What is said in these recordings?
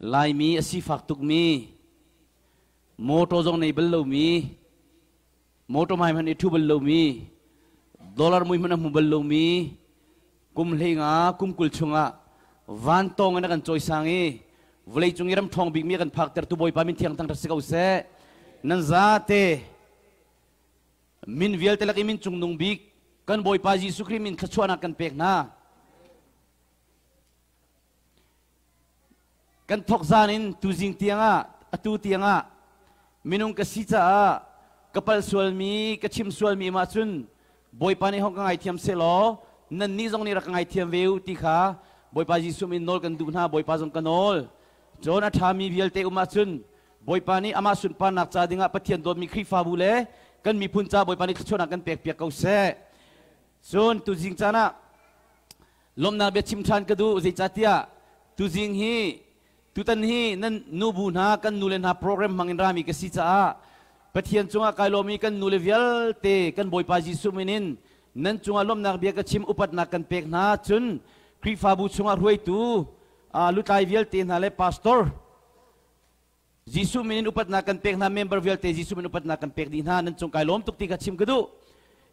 lai mi asi phạc tục mi. Mô tô dòng này bel lâu mi. Mô tô mai mình thu bel lâu mi. Dollar mui mình mu bel lâu mi. Kum lê ngã chung kul chunga van tong anh kan choi sang e. Vlei chung iram thong big mi kan phak ter tu boy pa min thiang tang thasi kau se. Nan za te. Min vial telak min chung nung big kan boy pa ji sukri min khachwana kan pek na. กันพักซ่ามินเทียงตั้งทัศกเอาเสนั่นซาเตมินเวลเตลักมินจงนุงบิกกันบอยปาจิสุครีมินขชวนากันเปกนากันทอกซานินตูจิงเตียงะอตูเตียงะมินุงกสิจ้ากระเป๋าสวลมีกระชิมสวลมีมาจุนบอยปานีห้องกังไอเทียมเซลอนั่นนี่จงนี่รักกังไอเทียมเววติขาบอยปาจิสุมินโนลกันดูนาบอยปาจงกันโนลจนอาทามีเวลเตอุมาจุนบอยปานีอามาสุนปานักจาดิงะปะเทียนโดนมีครีฟาบุเลกันมีพุนจ้าบอยปานี่ขชวนักกันเปียกเปียกเขาเสจนตูจิงจานะลมนาเบชิมทานกระดูจิจัตยาตูจิงฮี tu tan hi nan nu bu na kan nu len ha program mangin rami ke si cha pathian chunga kai lomi kan nu le vial te kan boy pa ji suminin. Nan chunga lom nak bia ka chim upat na kan pek na chun kri fa bu chunga ruai tu. A lu tai vial te na le pastor. Jisu minin upat na kan pek na member vial te jisu minin upat na kan pek din ha nan chung kai lom tuk ti chim kadu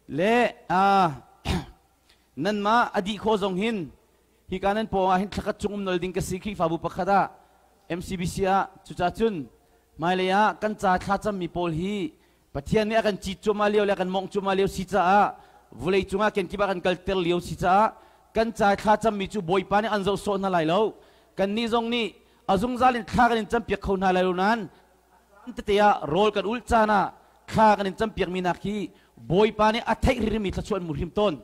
le a nan ma adi kho zong hin. Hi kanan po hin thakat chungum nol ding ka sikhi fa bu pakhada MCBC a chu cha chun mai le ya kan cha kha cham mi pol hi. Pathian ne kan chi chu ma leo le kan mong chu ma leo si cha a. Vulei chunga ken ki ba kan kal tel leo si cha kan cha kha cham mi chu boi pa ne an zo so na lai lo kan ni zong ni azung zalin kha kan cham piak khau na lai lo nan. Te te ya rol kan ul cha na. Kha kan cham piak mi na ki boi pa ne a thai ri mi tha chuan mu him ton.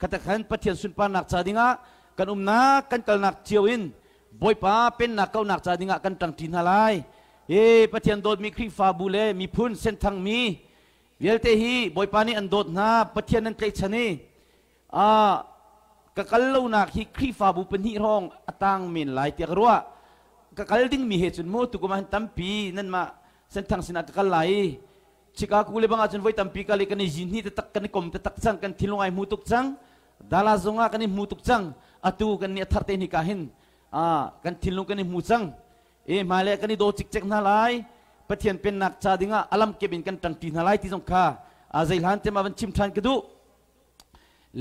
Kata khan pathian sun pa nak cha dinga kan um na kan kal nak chiu in บอยป้าเป็นนักเก้านักจาดิงะกันตังทินอะไรเอ้ปะเทียนโดดมีครีฟาบุเลมีพุ่นเส้นทางมีเวลเตฮีบอยป้านี่อันโดดนะปะเทียนนั้นใจชนีอ่ากะกัลลูนักฮีครีฟาบุเป็นฮิรองอตังมินหลายเตียกรัวกะกัลดิ้งมีเหตุจนมูตุกุมันตัมปีนั่นมาเส้นทางสินักกัลไหลชิกาคูเลบังอาจนไว้ตัมปีกะเลกันในจินนี่ตะตักกันในกลมตะตักจังกันทิลงไอมูตุกจังดาลาซงอากันในมูตุกจังอตูกันเนี่ยทัดเตนิกาหิน à kan thil lu kan ni mu chang e ma le kan ni do chik chek na lai pathian pen nak cha dinga alam ke bin kan tang ti na lai ti jong kha a zai lan te ma ban chim than ke du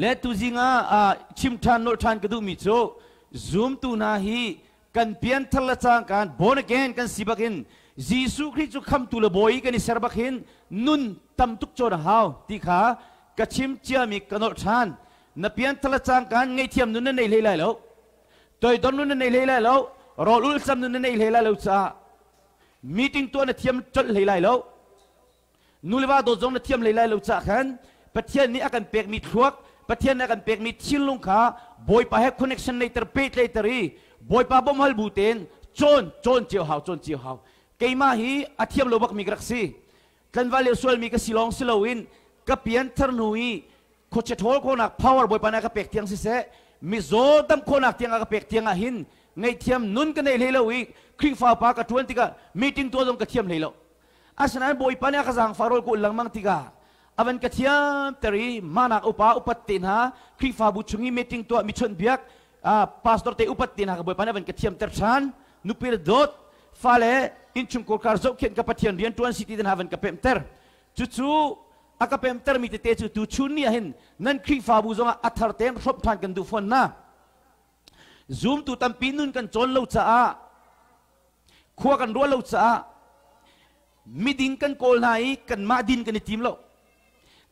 le tu zinga a chim than no than ke du mi cho zoom tu na hi kan pian thal la chang kan born again kan sibakin jisu christ chu kham tu le boi kan ni serbakhin nun tam tuk cho na haw ti kha ka chim chia mi kan no than na pian thal la chang kan ngai thiam nun nei le lai lo ตัวดอนนุนในเลยแล้วรอลุลสัมนุนในเลยแล้วจ้ามีติ้งตัวนัดเทียมจดเลยแล้วนุลว่าโดจงนัดเทียมเลยแล้วจ้าขันปัจเทศนี้อาการเปียกมีทวกปัจเทศนี้อาการเปียกมีชิลลุงขาบอยไปให้คอนเนคชั่นในตระเปิดเลยตรีบอยไปบ่มฮัลบูเตนจนจนเจียวหาวจนเจียวหาวเกยมาฮีอาเทียมโลบักมีกรักซีกันว่าเลส่วนมีกสิลองสิลวินกับเพียนทรนุยโคเชทอลโคนักพาวเวอร์บอยไปนะกับเปียกเทียงสิเส ko nak tiang ka pek tiang a hin ngai thiam nun ka nei lelo wi khri fa pa ka tuan tika meeting to jong ka thiam lelo. Asana boy pa ka jang farol ko lang mang tika avan ka thiam teri mana upa upat tin ha khri fa bu chungi meeting to mi chon biak a pastor te upat tin ha ka boy pa ne avan ka thiam ter chan nu pir dot fale in chung ko kar zo khen ka pathian rian tuan city den haven ka pem ter. Chu chu akapem termi te te chu tu chun ni hin nan khri fa bu zonga athar tem rop than kan du phone na. Zoom tu tam pinun kan chon lo cha a. Khua kan ro lo cha a. Miding kan kol nai kan ma din kan tim lo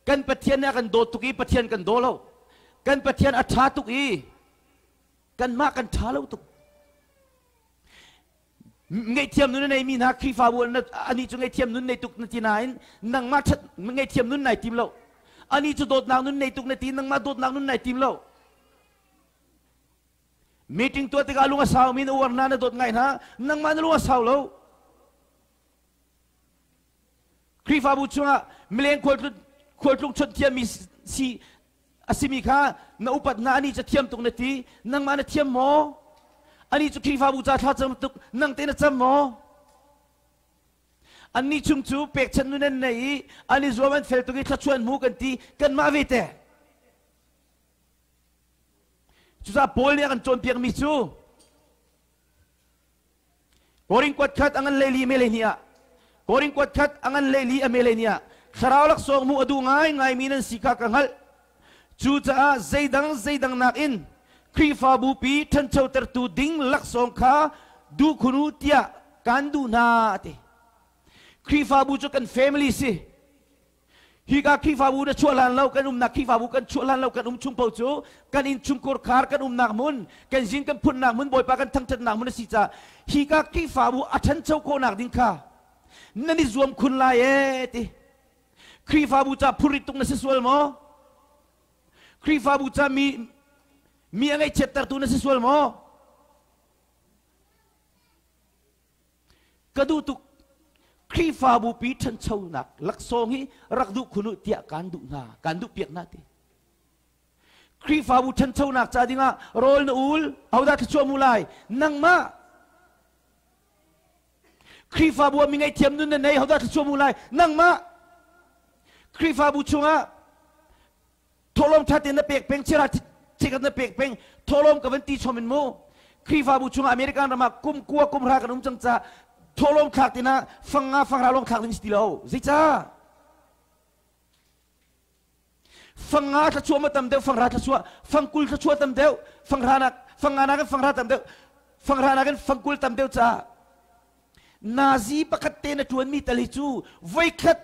kan pathian na kan do tu ki pathian kan do lo kan pathian atha tu ki kan ma kan tha lo tu ngay thiam nun này mi na khi pha bu na ani chu ngay thiam nun này tuk. na ti nain nang ma that ngay thiam nun này tim lo ani chu dot nang nun này tuk na ti nang ma dot nang nun này tim lo meeting to te galunga saw min uwar na na dot ngai na nang ma na lunga saw lo khi pha bu chunga milen khol khol tuk chot thiam mi si asimi kha na upat na ani cha thiam tuk na ti nang ma na thiam mo อันนี้จุคีฟ้าบูชาท่าจำตุกนั่งเต้นจำหมออันนี้ชุมชูเป็กฉันนู่นนั่นนี่อั Ani chu khi fa bu cha tha cham tuk, nang te na cham mo. Ani chung chu pek chan nu nen nei, ani zoman fel cái ki tha chuan mu cần ti, kan ma ve te. Chu sa pol ne kan chon pek mi chu. Koring kwat khat angan leli melenia. Koring kwat khat angan leli amelenia. Sarawlak song mu adu ngai ngai minan sika kangal. Chu cha zay dang nak in. Kri fa bu pi than chau ter tu ding lak song kha du khunu tia kan du na te kri fa bu chu kan family si. Hi ka khi fa bu na chua lan lau kan um nak. Khi fa bu kan chua lan lau kan um chung pau chu kan in chung kor khar kan um nak mun. Kan jin kan phun nak mun boy pa kan thang thang nak mun si cha hi ka khi fa bu athan chau ko nak ding kha nani zuam khun la ye ti. Khi fa bu cha phurit tung na se sual mo. Khi fa bu cha mi Miyang ay chapter 2 na si Swal mo. Kadutuk krifabu pitan chownak laksong hi rakdu khunu tia kandu nga kandu piak na ti. chan tan chownak cha dinga rol na ul au da chu mulai nang ma Krifabu mi ngai tiam nun na nei hoda chu mulai nang ma Krifabu chunga tolong thatin na pek pengchira จิกันเปีกเป่งทอลมกับวันตีชมินมครีฟาบุชงอเมริกันรามากุมกัวกุมรากันนุ่มจังจ้าทอลมขักตินะฟังงาฟังราลงขักตินสติเลาจิจ้าฟังงาขชัวมาตำเดียวฟังราขชัวฟังกุลขชัวตำเดียวฟังรานักฟังงานักฟังราตำเดียวฟังรานักฟังกุลตำเดียวจ้านาซีประคัตเตนชวนมีตะลิจูไว้คัด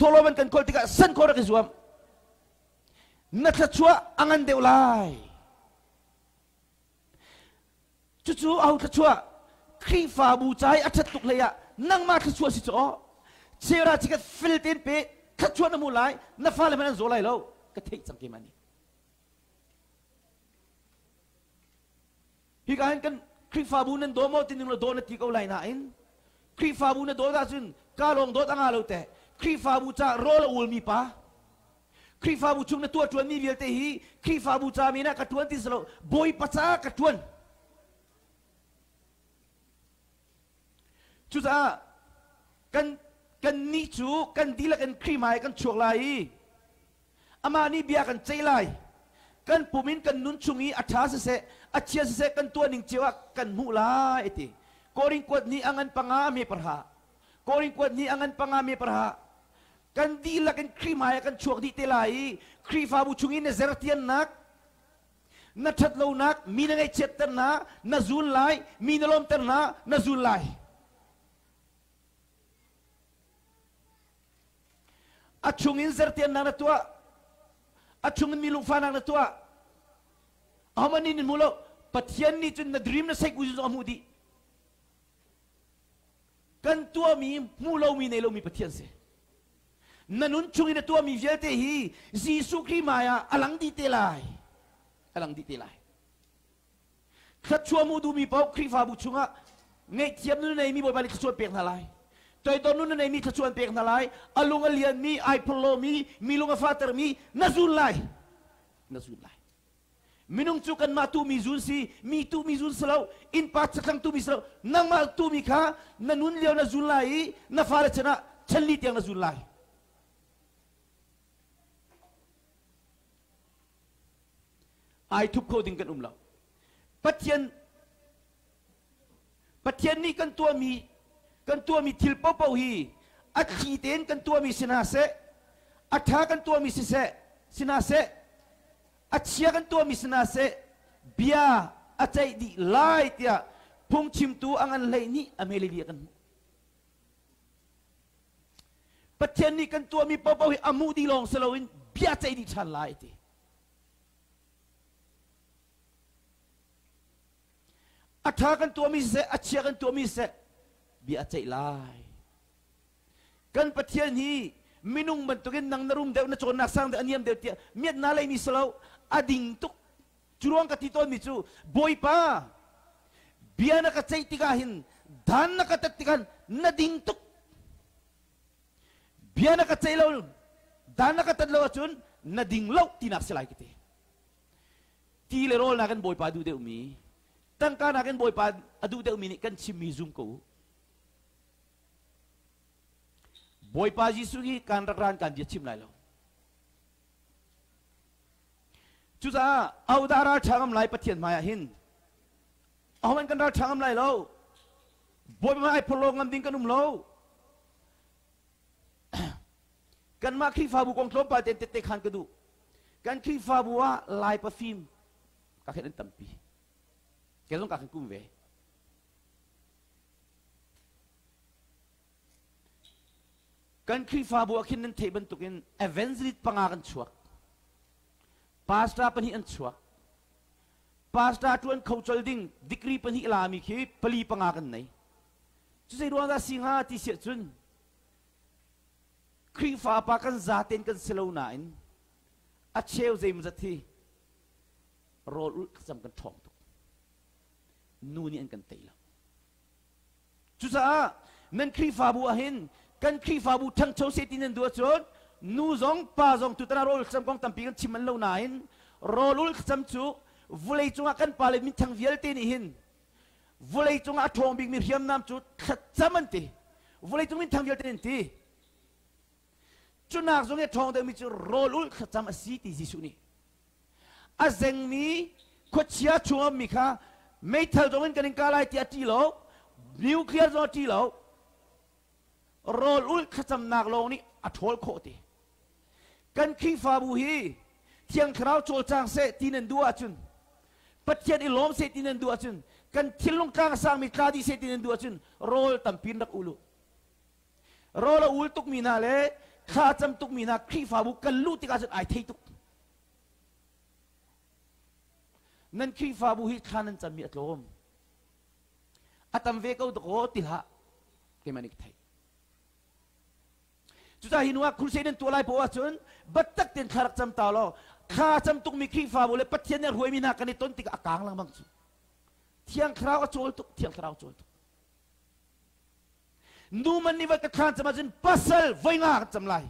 ทอลมันกันคนติกะสันคนรักิจวม natatua angan de ulai. Chu au tatua khri fa bu chai athat tuk leya nang ma tatua si cho chera chika filled pe khachua na mulai na fa le man zo lai lo ka thei chang ke mani. Hi kan kan khri fa bu nen do mo tin lo do na ti ko lai na in. Khri fa bu na do da sin ka long do ta nga lo te. Khri fa bu cha ro lo ul mi pa. Krifa bucung netua tuan ni biar tehi. Krifa buca mina katuan ti selau. Boy pasah katuan. Cusa kan kan ni cu kan dila kan krimai kan cuak lai. Amani biar kan cai Kan pumin kan nuncungi atas se Acia sese kan tua ning cewa kan mula e itu. Koring kuat ni angan pangami perha. Koring kuat ni angan pangami perha kan dila kan krimai kan chuak di te lai kri fa bu chungi ne zertian nak. Na that lo nak mi na ngai chet na na zun lai mi na lom ter na na zun lai. Achungin zertian na natua achungin milung fa na natua amanin ni mulo pathian ni chun na dream na sai kuzun amudi kan tua mi mulo mi nei lo mi pathian se nanun chungin na tua mi viete hi. Jisu kri maya alang di te lai. Alang di te lai. Khat chua mu du mi pau kri fa bu chunga. Ngai thiam nu nei mi boy balik chua pek na lai. Toy to nun na mi tachuan pek na lai, alung alian mi, ay polo mi, milung a fater mi, nazun lai. Nazun lai. Minung chukan ma tu mi zun si, mi tu mi zun salaw, in pa chakang tu mi salaw, nang ma tu mi ka, nanun liyaw na zun lai, na fara chana, chalit yang na zun lai. Ay tup ko din kan umlaw. Patyan, patyan ni kan tua mi, กันตัวมีทิลปอปฮีอัดขีเตนกันตัวมีสินาเซอัฐากันตัวมีสิเซสินาเซอัดเชียกันตัวมีสินาเซเบียอัจใจดีไล่เตียพงชิมตัวอังเลยนี่อเมริกันประเทศนี้กันตัวมีปอปฮีอามูดีลองสโลวินเบียใจดีชันไล่ตี อัฐากันตัวมีเซอัดเชียกันตัวมีเซ bi a chei lai kan pathian hi minung man tukin nang narum deu na chon nak sang de aniam deu tia miat na lai ni salo ading tuk churuang ka titon mi chu boy pa bia na ka chei tikahin dan na ka tatikan na ding tuk bia na ka chei lo dan na ka tadlo chun na ding lo tinak silai kiti ti le rol na kan boy pa du de umi tangka na kan boy pa adu de umi ni kan chimi zoom ko boy pa jisu gi kan ran kan je chim lai lo chu za au da ra thangam lai pathian maya hin awan kan thangam lai lo boy ma ai polong ngam ding kanum lo kan ma khi fa bu kong tlom pa ten te te khan ka du. Kan khi fa bu wa lai pa phim ka khen tampi ka khen kum ve kan khi fa bu khin nan te ban tukin evangelist panga kan chuak pastor pan hi an chuak pastor tuan chol ding dikri pan hi lami khi pali panga kan nei chu sei ruang da singa ti se chun. Khi fa pa kan zaten kan selo na in. A cheu zem zathi rol ul sam kan thong nu ni an kan teila chu sa nan khi fa bu a hin kan khi fa bu thang chau se tin an du chon nu zong pa tu tana rol kong tam pi kan chiman lo na in rol ul sam chu vulei kan thong big mi riam nam chu khat chaman te vulei chung min thang vial te ni ti chu nak zong e thong de cham a ni a zeng mi kan ka lai ti a ti lo nuclear zo ti lo rol ul khat cham nak lo ni a thol kho te. Kan khi fa bu hi thiang khrau chol chang se tinen dua chun. Pathian ilom se tinen dua chun. Kan thilung kang sang mi kadi se tinen dua chun. Rol tampin dak ulu. Rol ul tuk mina le kha cham tuk mina khi fa bu kan lu ti ka chun ai thei tuk nan khi fa bu hi khanan cham mi atlom atam ve ko do tilha ke manik thai chu ta hinwa khul se den to lai po wa chun batak ten kharak cham ta lo. Kha cham tuk mi khi fa bu le pathian ne ruai mi na kan ni ton tik akang lang bang chu thiang khrau a chol tuk thiang khrau chol tuk. Nu man ni va ka khan chama jin pasal vai nga cham lai.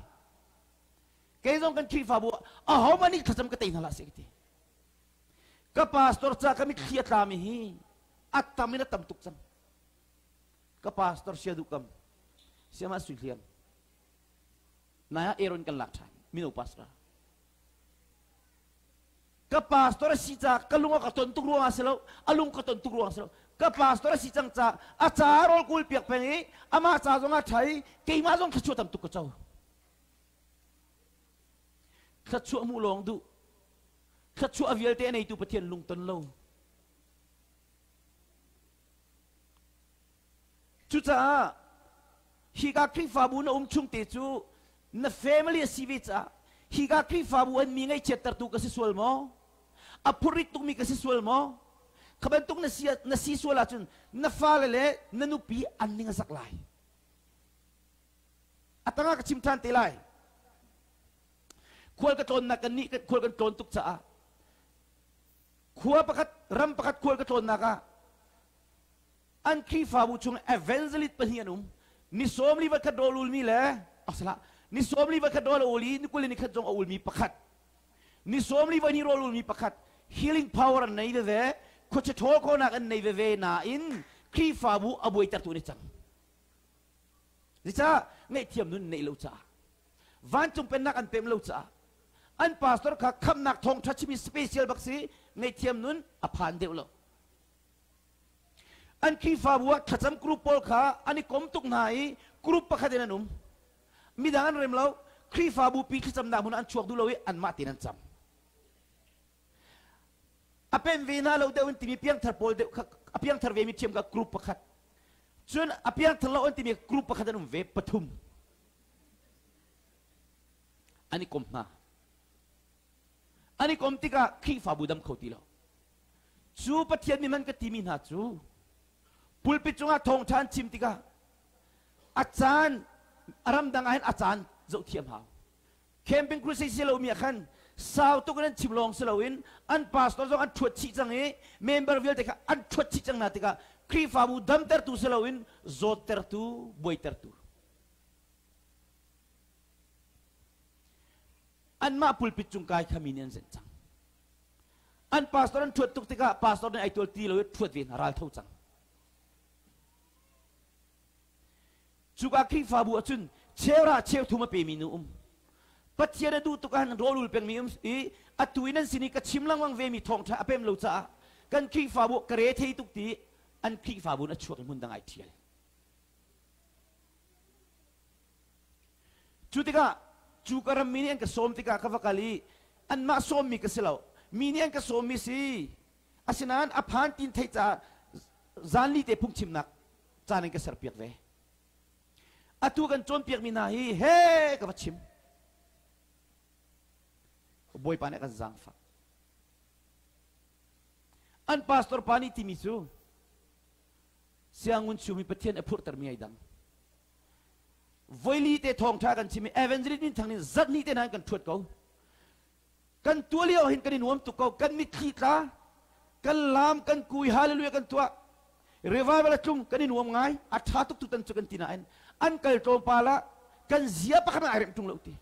Ke zong kan khi fa bu a ho mani khacham ka tein hala se ka pastor cha kami khiat la mi hi. At tamina tam tuk cham. Ka pastor sia du kam. Sia ma su liam na ya eron kan lak thai mino pastor ka pastor si cha kalunga ka ton tuk ruang aselo alung ka ton tuk ruang aselo ka pastor si chang cha a cha rol kul piak pengi ama cha zonga thai ke zong khachu tam tuk ka chau. Khachu mu long du khachu avial te nei tu pathian lung ton lo chu cha hi ka kri fa bu na um chung te chu na family si vi cha hi fa an mi ngai tu ka si sual apurit tu mi ka si sual mo. Kabantuk na si na si sual chun na falele na nupi an ninga saklai atanga ka chimthan te lai. Kan ni kual ka ton tuk cha kuwa pakat ram pakat kual ka ton na ka an kri fa bu chung evangelist hianum ni som li va ka dolul mi le. Asala ni som li va ka dol uli ni kul ni ka jong ul mi pakat. Ni som li va ni rol ul mi pakat. Healing power nei de ve. Ko che thol ko na nei ve na in. Kri fa bu aboi tar tu ni chang. Ni cha ngai thiam nun nei lo cha. Van chung pen nak an pem lo cha อันปาสตอร์ค่ะคำนักทองทัชมีสเปเชียลบักซีในเทียมนุนอภานเดียวลอันคีฟาบัวทัชมกรุปอลค่ะอันนี้กมตุกไหนกรุปประคดนนุ่มมีดังนั้นเริ่มแล้วคีฟาบูปีที่จำนำมันอันชวกดูเลยอันมาตินันจำอเป็นเวน่าเราเดินที่มีเพียงทาร์ปอลเดียวอเพียงทาร์เวมีเทียมกับกรุปประคดจนอเพียงทาร์เราอันที่มีกรุปประคดนนุ่มเวปทุมอันนี้กมมา ani kom tika khi fa bu dam khoti lo. Chu pathian mi man ka timi na chu. Pulpit chunga thong than chim tika. Achan aram dangahin achan zo thiam hao. Camping cruise si lo mi khan. Sao tu kan chim long se an pastor zo an thuat chi chang e. Member vil te an thuat chi chang na te ka kri fa bu dam ter tu se loin zo ter tu boy ter tu an ma pulpit chung kai khamin an zen chang an pastor an thuat tuk tika pastor ne aitol ti lo thuat vin ral tho chang chuka khi fa bu chun chera cheu thuma pe mi nu um pathiare du tukan rolul pen mi um i atuinan sini ka chimlang wang ve mi thong tha apem lo cha kan khi fa bu kare thei tuk ti an khi fa bu na chuak mun dang ai thial chutika Cutika, cukaram mini ang kasom tika kavakali, an ma som mi kasilaw, mini ang kasom mi si, asinan aphan tin thay cha, zanli te pung chimnak, chaning kasar piak ve. Atu kan chon piak minahi, he kavachim. Boy pa kan zang fa. An pastor pani timisu, siangun chumi patien apur tar mi aidang. Voi li te thong tha kan chimi evangelist ni thangni zat ni te nan kan thuat ko kan tuali o hin kan nuam tu ko kan mi thi ta kan lam kan kui hallelujah kan tua. Revival chung kan nuam ngai a tha tuk tu tan chu kan tina an an kal to pala kan zia pa kan arem tung lo ti.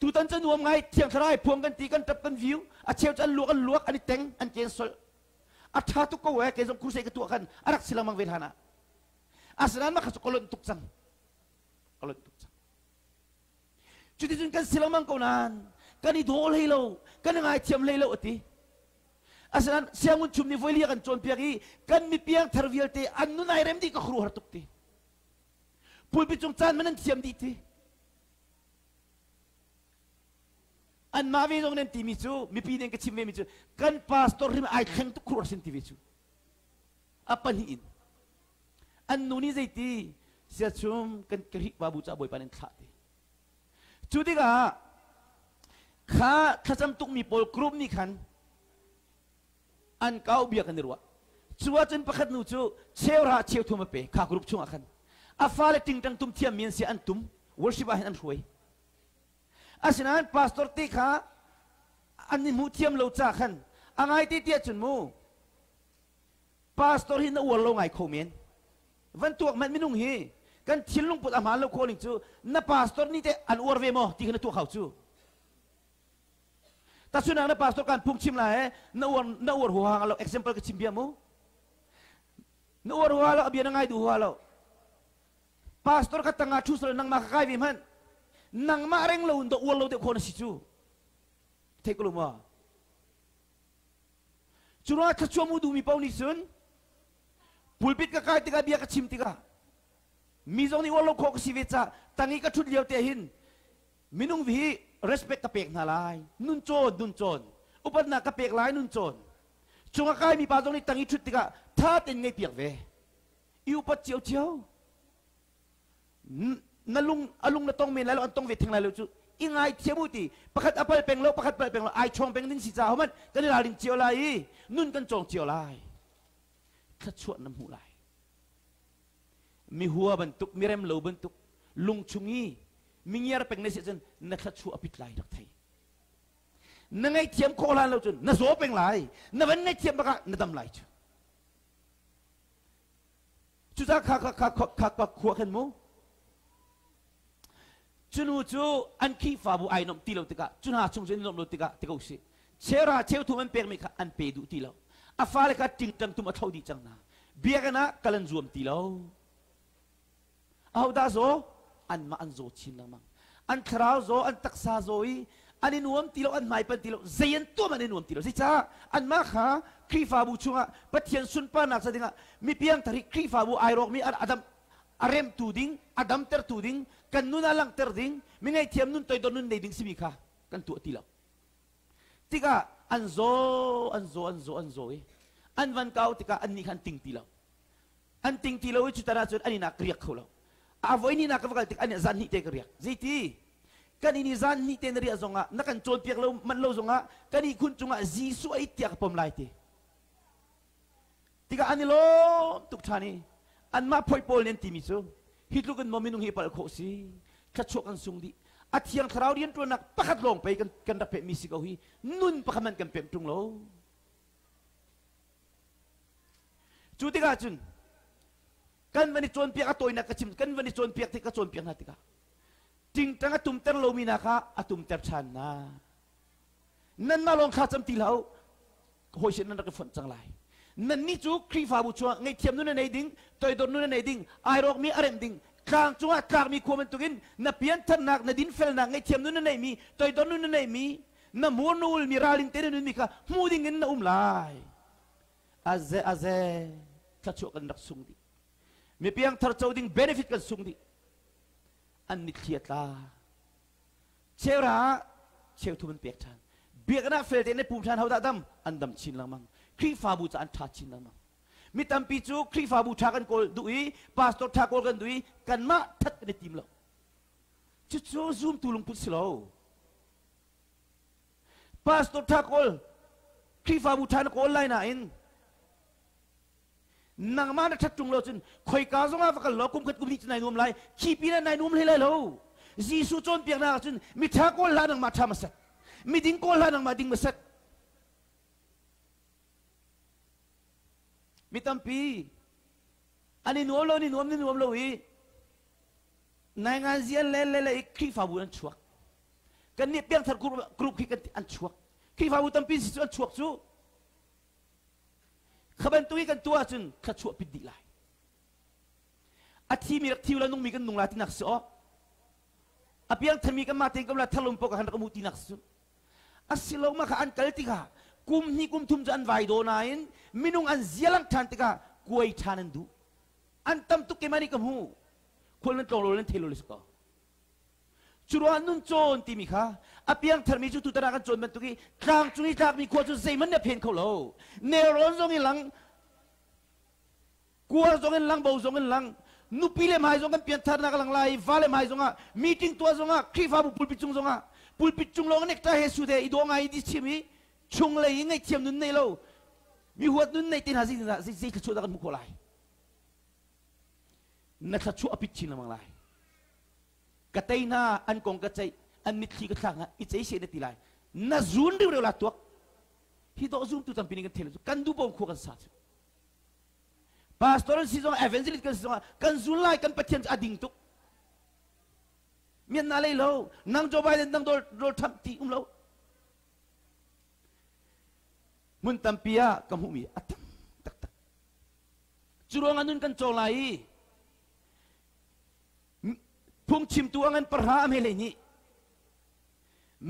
Tu tan chen nuam ngai thiang thrai phuang kan ti kan tap kan view a cheu chan luak kan luak ani teng an chen sol. A tha tuk ko wa ke jong kurse ke tu kan arak silamang velhana asran ma khasu tuk chang kalau itu. Jadi jun kan silamang kau nan, kan itu oleh lo, kan ngai tiam leh lo ati. Asalan siang un cumni voi kan con piagi, kan mi piang tervial te, anu nai rem di ka khru hartuk ti. Pul bi chung chan manan tiam di ti. An ma vi dong nen ti mi chu, mi pi den ka chim mi chu, kan pastor rim ai kheng tu khru sin ti vi chu. Apa ni in? An nuni zai ti, sia chum kan kri babu cha boy panen kha ti chudi ga kha khacham tuk mi pol group ni khan an kau bia kan ruwa chuwa chen pakhat nu chu cheu ra cheu thuma pe kha group chung akhan a fa le ting tang tum thiam mien si an tum worship a hen an huai asinan pastor ti kha an ni mu thiam lo cha khan angai ti ti chun mu pastor hin na wal lo ngai khomen van tuak man minung hi kan thil lung put amal calling chu na pastor ni te an or ve mo ti kana tu. Khau ta chu na pastor kan pum chim la he na or na or ho hang lo example ka chim bia mo na or ho lo abia na ngai du ho lo pastor ka tanga thu sel nang ma kai vi man. Nang ma reng lo ndo or lo de ko na si chu te ko lo ma. Chu ra ka chu mu du mi pau ni sun. Pulpit ka kai tiga bia ka chim มีจงนี้ว่าเราโคกสิวิตะตอนนี้ก็ชุดเลียวเตหินมินุงวิ respect กระเปกนาลายนุนโจนนุนโจนอุปนักระเปกลายนุนโจนจงกายมีปาจงนี้ตังนี้ชุดติกะท่าเต็นไงเปียกเวอิวปัจเจียวเจียวนลุงอลุงนต้องเมนแล้วอันต้องเวททางแล้วยจุอีไงเทียมุติประคัดอัปเปลเป็นโลกประคัดเปลเป็นโลกไอชงเป็งนิ่งสิจ้าเขามันกันลาลินเจียวไลนุนกันจงเจียวไลขชวนน้ำหูไหล huwa bentuk mirem lo bentuk. Lung chungi mingyar pek ne sen na kha chu apit lai dak thai na ngai thiam ko lan lo chun na zo peng lai. Na ban ne thiam baka na dam lai chu. Chu za kha kha kha kha kha khu khan mo chunu chu an ki fa bu ai nom ti lo tika chun ha chung chen nom lo tika tika u si. Chera cheu thu man pek mi kha an pe du ti lo a ka ting tang tu ma thau di chang na. Bia kana kalan zuam ti lo au da zo? An ma an zo chin lang mang an khrao zo an taksa zo i. An inuam tilo an mai pan tilo zayan to man inuam tilo si cha? An ma kha kri fa bu chunga. Pathian sun pa nak sa dinga. Mi piang tari kri fa bu ai rok mi. An adam arem tu ding adam ter tu ding kan nuna lang ter ding. Mi ngai thiam nun toy don nun nei ding simi kha. Kan tu tilo tika an zo an zo an zo an zo i. An van kau tika an ni khan ting tilo an ting tilo i chutara chut ani na kriak kholo avoy ni nak vakal tik ani zan ni te kriya ziti kan ini zan ni te nari azonga nakan chon piak lo man lo zonga? Kan i kun chunga zi su ai tiak pom lai te tiga ani lo tuk thani an ma phoi pol nen ti mi chu hitlu kan mominung hi pal kho si. Kha chok an sung di. Athiang tharau rian tu nak pakhat long pe kan kan rape mi si ko hi nun pakhaman kan pem tung lo. Chu tiga chun kan vani chon piak atoi na kachim kan vani chon piak ti ka chon piak na tika ting tanga tum ter lo mina kha atum ter chan na. Nan ma long kha cham ti lau hoi shen na ka phon chang lai. Nan ni chu kri fa bu chuwa ngai thiam nu na nei ding toi dor nu na nei ding ai rok mi arem ding. Kang chunga kak mi komen tukin na pian tan nak na din fel na ngai thiam nu na nei mi toi dor nu na nei mi na mo nul mi ralin tere nu mi ka mu ding na um lai. Aze aze ka chu kan rak sung di mipiang thar chau ding benefit kan sung di an ni thia ta chewra chew thu ban pek than biak na fel te ne pum than hau da dam? An dam chin lang mang khri fa bu chan tha chin lang mang mi tam pi chu khri fa bu tha kan kol dui pastor tha kol kan dui kan ma that ne tim lo chu chu zoom tu lung put slow pastor tha kol khri fa bu tha kan kol lai na in นลังมาบูทากันโกลดุยปาสตอร์ทาโกลกันดุยกันมาทัดกันในทีมเราจุงเราจนคอยกาซงอาฟักลอกุมขัดกุมนี่จะนายนุ่มไลขี้ปีนั้นนายนุ่มเลยเลยเราจีสุจนเปียกนาจนมีทาโกลลานังมาทำมาสักมีดิ้งโกลลานังมาดิ้งมาสักมีตั้มปีอันนี้นวมเรานี่นวมนี่นวมเราอีนายงานเสียเล่เล่เล่ครีฟาบูนันชัวกันนี่เปียงทัดกรุบกรุบขี้กันอันชัวครีฟาบูตั้มปีสิอันชัวจู ขบันตุยกันตัวจนขชัวปิดดีไลอาทีมีรักทิวแล้วนุ่งมีกันนุ่งลาตินักสออาเปียงทมีกันมาเต็งกันละทะลุมปกหันกมุตินักสุอาศิลมาขอันกัลติกากุมนี่กุมทุมจันไวโดนาอินมินุงอันเสียลังทันติกากวยทานันดูอันตัมตุกเกมานิกัมหูคนนั้นตรงโลนันเทโลลิสก็จุรวันนุนโจนติมิค่ะอาเปียงทมีจุตุตระกันโจนมันตุกีทางจุนิจากมีขวดจุเซมันเนี่ยเพียนเขาโลเนรอนซงอิลังกั วซงอิลังบ่ซงอิลังนุปีเลมาซงกันเปลี่ยนทานักลังไลฟาเลมาซงอ่ะมีติ้งตัวซงอ่ะครีฟาบุปุลปิจุงซงอ่ะปุลปิจุงลงเน็กตาเฮสุเดอีดวงไอดิชิมีชงเลยยังไงเทียมนุนใ cái tay na anh còn cái chạy anh nít khi cái thằng ít chạy xe này tì lại na zoom đi rồi là tuột khi đó zoom tụi tao bình cái thề cần du bông khô cần sát pastoral season evangelist cần season cần zoom lại cần patience ading tuk, miền nào lấy lâu năng cho bài năng đồ đồ thầm tì um lâu mun tampia kamhumi atam tak tak. Churonganun kan cholai พุ่งชิมตัวเงินประหามเฮเลนี่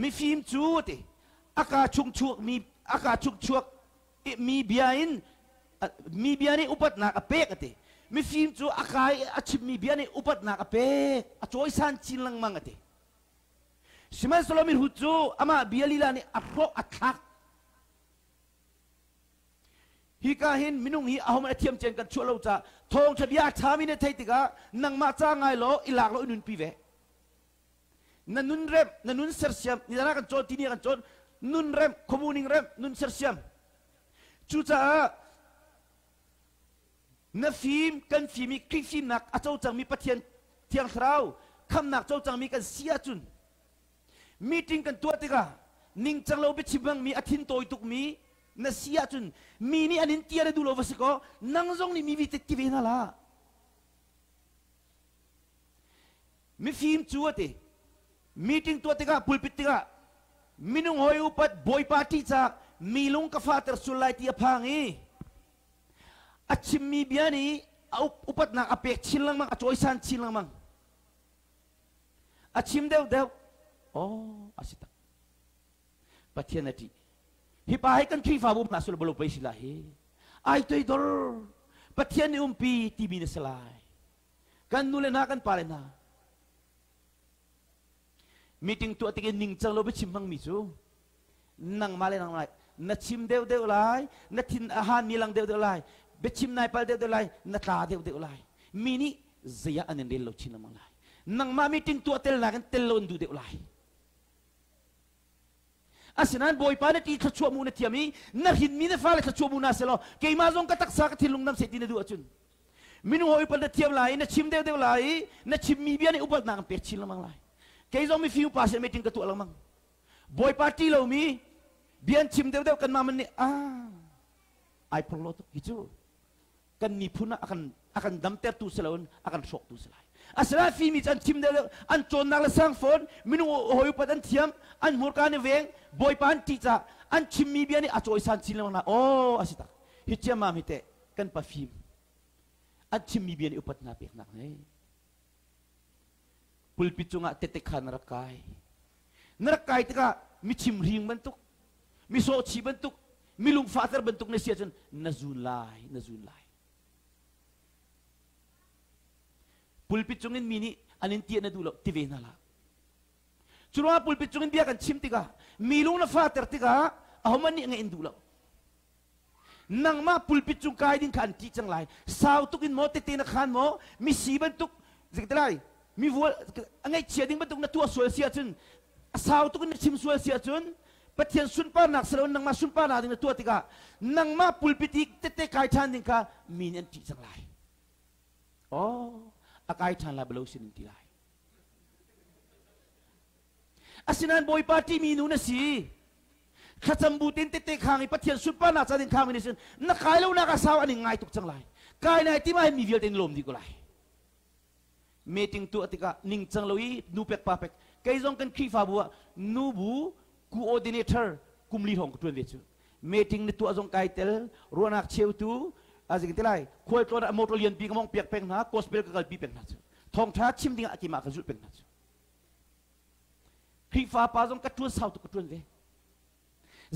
มีฟิล์มจูดอากาศชุกชุกมีอากาศชุกชุกมีเบียนมีเบียนอุปตนักเป๊กติมีฟิล์มจูอากาศอาชิมีเบียนอุปตนักเป๊กอจอยสันชินลังมังติสมัยสโลมิหุจูอามาเบียลีลานี่อัพโรอัตลัก hi ka hin minung hi ahom a thiam chen kan chulo cha thong thabia thami ne thai tika nang ma cha ngai lo ilak lo nun pi ve na nun rem na nun ser siam ni dana kan chon tini kan chon nun rem communing rem nun ser siam chu cha na phim kan phim mi kri phim nak a chau chang mi pathian thiang thrau kham nak chau chang mi kan sia chun meeting kan tua tika ning chang lo be chibang mi athin toy tuk mi na siya chun mini anin tiara dulo vasiko nangzong ni mi vitet ki vena la mi film chuate meeting tu tega pulpit tega minung hoy upat boy party cha milung ka father sulai ti aphangi achim mi biani upat na apek chin lang mang achoy san chin lang mang. Achim dew dew oh asita. Pathianati hipahay kan fabu nasul bolo pa sila he ay to idor patyan ni umpi tibi na salay kan nule na kan pare na meeting tu atingin ning chang lo chimpang misu nang male nang lai na chim deu deu lai na tin ahan nilang deu deu lai. Be chim nai pal deu deu lai na ta deu deu lai. Mini zaya anen del lo chinamang lai nang ma meeting tu atel na kan tel lo ndu lai asinan boy pa na ti sa chua muna tiami na hin mi na fala sa chua muna selo. Kay mazong katak sa katilong nam sa tinadu achun minu hoy pa na tiam lai na chim dew dew lai na chim mi bian upat na pe chil lamang lai. Kay zo mi fiu pa sa meeting katu lamang. Boy party lo mi bian chim dew dew kan maman ni ah ay perlo to hicu kan ni puna akan akan damter tu selawon akan sok tu selai asra fi mi chan chim de an chon nak la sang phone minu hoyu pat an thiam an mur ka ne veng boy pan ti cha an chim mi biani a choi san chin na o asita hi chiam ma mi te kan pa film an chim mi biani upat na pek nak ne pulpi chunga te te khan rakai narakai tika mi chim ring bentuk mi so chi bentuk mi lung father bentuk ne sia chen na zun lai na zun lai pulpit chungin mini anin tiyan na dulo tive na la. Chulunga pulpit chungin biya kan chim tiga milung na father tiga ahoman ni nga indulo nang ma pulpit chung kai din kan ti chang lai sao tukin mo te te na khan mo mi siban tuk zikdalai mi vual angai chia ding batuk na tua sual sia chun? Sao tukin na chim sual sia chun? Pathian sun pa nak selo nang ma sun pa na ding na tua tiga nang ma pulpit te te kai chan ding ka min an ti chang lai. Oh akai chan la belo sin ti lai asinan boy party minu na si khatambutin te te khangi pathian supa na chadin khangi ni sin na kailo na ka saw ani ngai tuk changlai kai na ti mai mi vial ten lom di ko lai meeting tu atika ning changloi nu pek pa pek kai jong kan khi fa bua nu bu coordinator kumli hong tu ve chu meeting ni tu azong kai tel ronak cheu tu azing tilai khoi to na motor lian pi ngamong pek pek na gospel ka kal pi pek na chu thong tha chim ding akima ka zu pek na chu khi pha pa jong ka tu sao tu ka tu ve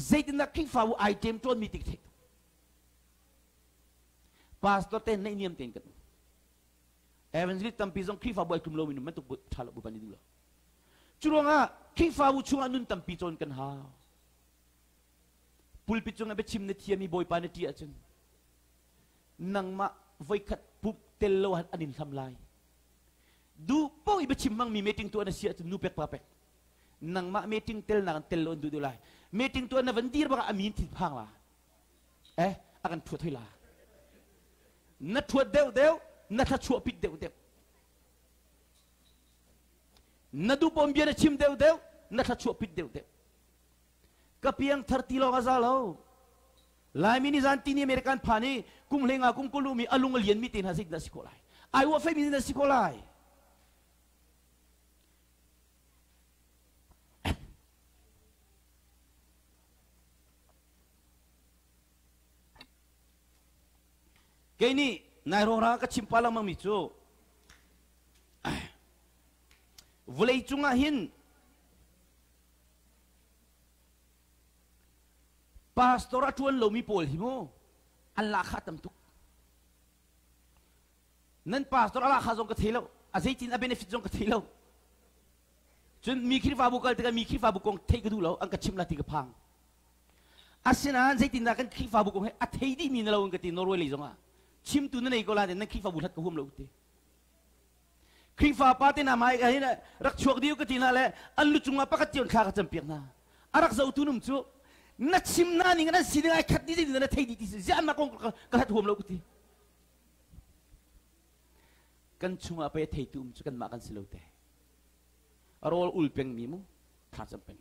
zai tin na khi pha u item ton mi tik thek pastor ten nei niam ten kat evangelist tam pi jong khi pha boy tum lo min man tu thala bu pani dilo churonga khi pha u chunga nun tam pi ton kan ha pulpi chunga be chim ne thia mi boy pa ne ti achun nang ma voi khat pup tel lo han anin tham lai. Du po i bechim mang mi meeting tu na sia tu nu pek pa pek. Nang ma meeting tel na tel lo du du lai. Meeting tu na vandir ba amin ti phang la. Eh akan thu thoi la. Na thu deu deu, na tha chu pit deu deu. Na du bom bia chim deu deu, na tha chu pit deu deu. Kapiang 30 lo ga lo. Lai mini zan tini american phani kum lenga kum kulumi alung lian mi tin hasik na sikolai ai wa fe mi na sikolai cái ni nai rong ra ka chimpa la mang mi chu vulei chunga hin pastor atuan lo mi pol himo alla khatam tuk nan pastor ala khazong ka thelo azai tin a benefit jong ka thelo chun mi khir fa bu kal te mi khir fa bu kong thei ka du lo ang ka chimla ti ka phang. Asina zai tin da kan khir fa bu kong a thei di mi na lo ang ka ti norway le jonga chim tu na nei ko la de na khir fa bu that ka hum lo te. Khir fa pa te na mai ka hina rak chuak diu ka ti na le allu chunga pa ka tion kha ka cham piak na. Arak zau tu num chu na chim na ni na si ai khat ni na thei di ti si an ma kong ka hat hum lo ku ti kan chunga pa thei tu um chu kan ma kan silo te rol ul peng mi mu kha cham peng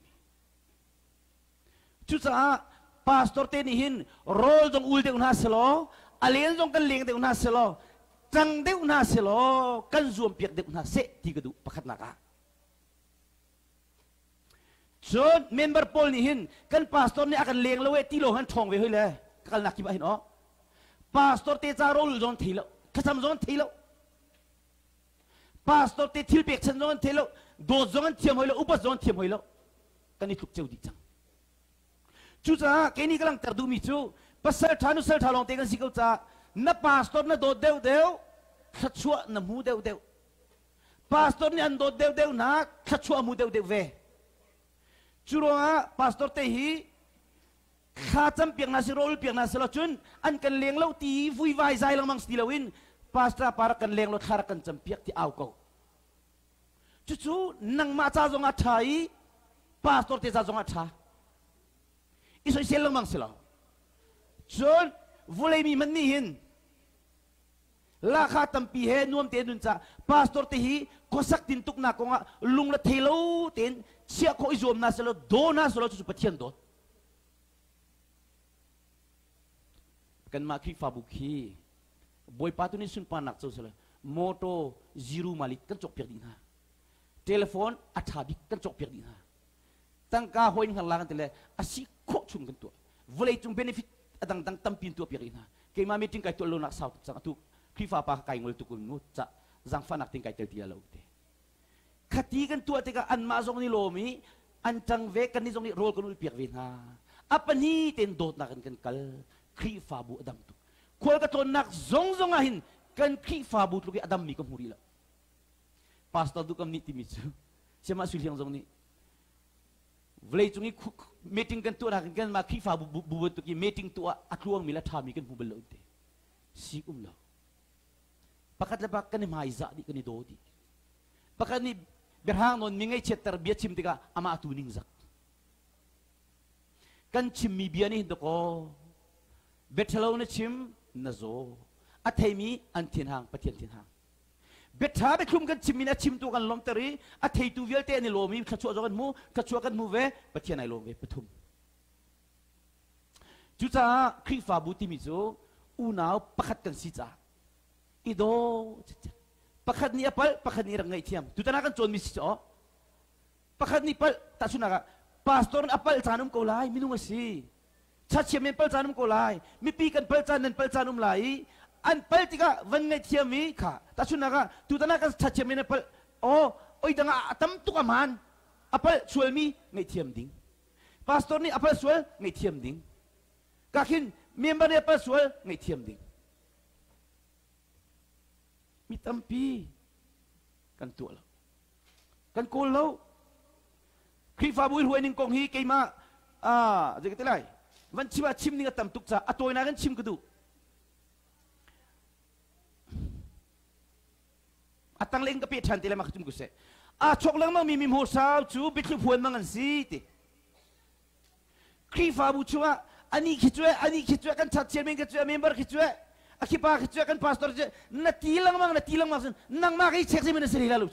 chu cha pastor te ni hin rol jong ul de unha selo alien jong kan leng de unha selo chang de unha selo kan zuam piak de unha se ti ga du pakhat na ka chon member pol ni hin kan pastor ni akan leng lawe ti lo han thong ve hoi le. Kal nak ki ba hin o pastor te cha rol jong thilo khasam jong thilo pastor te thil pek chen jong thilo do jong thiam hoi lo upa jong thiam hoi lo. Kan ni thuk cheu di chang. Chu cha ke ni kalang tar du mi chu pasal thanu sal thalong te kan sikau cha na pastor na do deu deu khachua na mu deu deu. Pastor ni an do deu deu na khachua mu deu deu ve churonga pastor te hi kha cham piak na si rol piak na selo chun an kan leng lo ti vui vai zai lang mang sti lawin pastor para kan leng lo thar kan cham piak ti au ko chu chu nang ma cha zonga thai pastor te cha zonga tha. Iso sel lang mang selo chun vulai mi man ni hin la kha tam he nuam te nun cha. Pastor te hi kosak tin tuk na ko nga lung la thelo ten chia ko izom na selo do na selo chu pathian do kan ma khi fa bu khi. Boy patu ni sun pa nak chu selo moto zero malik kan chok piak din ha telefon athabi kan chok piak din ha tang ka hoin hal lang tele asi kho chung kan tu volei chung benefit adang dang tam pin tu piak din ha ke ma meeting kai to lo nak sau sang tu khi fa pa kai ngol tu kun nu cha zang fa nak ting kai tel tia lo te. Khati kan tu te ka an ma zong ni lo mi an chang ve kan ni zong ni rol kan ul piak vin ha. Apani ten dot na kan kan kal khi fa bu adam tu. Khol ka ton nak zong zong ahin kan khi fa bu tu ki adam mi ko muri la. Pastor tu kam ni timi chu siapa suliang zong ni. Vlei chungi meeting kan tu nak kan ma khifa bu bu bu tu ki meeting tu akluang mila thami kan bu belo te. Si um lo pakat lepak kan ma iza di kan do di. Pakat ni berhang non mingai chet terbiat chim tiga ama atu ning zak kan chim mi biani do ko. Betalo na chim na zo. Athai mi an tin hang pathian tin hang. Bet tha be khum kan chimina chim tu kan lom tari a thei tu vel te ni lo mi kha chu kan mu kha chu kan mu ve pathian ai lo ve pathum chu cha khri fa bu ti mi chu u pakhat kan si cha i do pakhat ni apal pakhat ni rangai thiam tu ta na kan chon mi si cho pakhat ni pal ta su na ka pastor apal chanum ko lai minung si cha chiam men pal chanum ko lai. Mi pi kan pal chan nan pal chanum lai. An pal tika van ngai thiam mi kha ta chu naga tu ta na ka cha chiam mi pal o oi danga atam tu ka man apal sual mi ngai thiam ding. Pastor ni apal sual ngai thiam ding. Ka khin member ni apal sual ngai thiam ding mi tampi. Kan tu lo kan ko lo khi fa bui huai ning kong hi ke ma. À je ke lai. Van chi ba chim ni ka tam tuk cha. Atoi na kan chim ku du. Atang leng kapi chan tila makatum kuse a chok lang mang mimim ho sao chu bitlu puan mang an si ti kri fa bu chua ani khitwe ani khitwe kan chat chairman khitwe member khitwe aki pa khitwe kan pastor je na tilang mang na tilang mang. Nang ma kai chek se mena seri lalu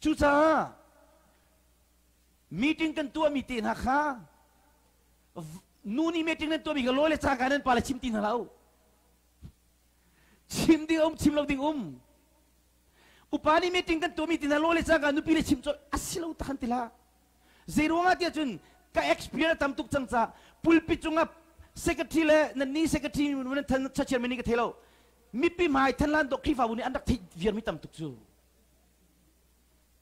chu cha meeting kan tua meeting ha? Kha nuni meeting kan tua mi ga lole cha kanan pala chim tin halau chim ding om chim lo ding um upani meeting kan to meeting na lole changa nu pile chim cho asilo tahan tila. Zero nga tia chun ka experience tam tuk chang cha. Pulpit chunga secretary le na ni secretary mun than cha chairman ni ka thelo. Mi pi mai than lan do khifa bu ni andak thi vier mi tam tuk chu.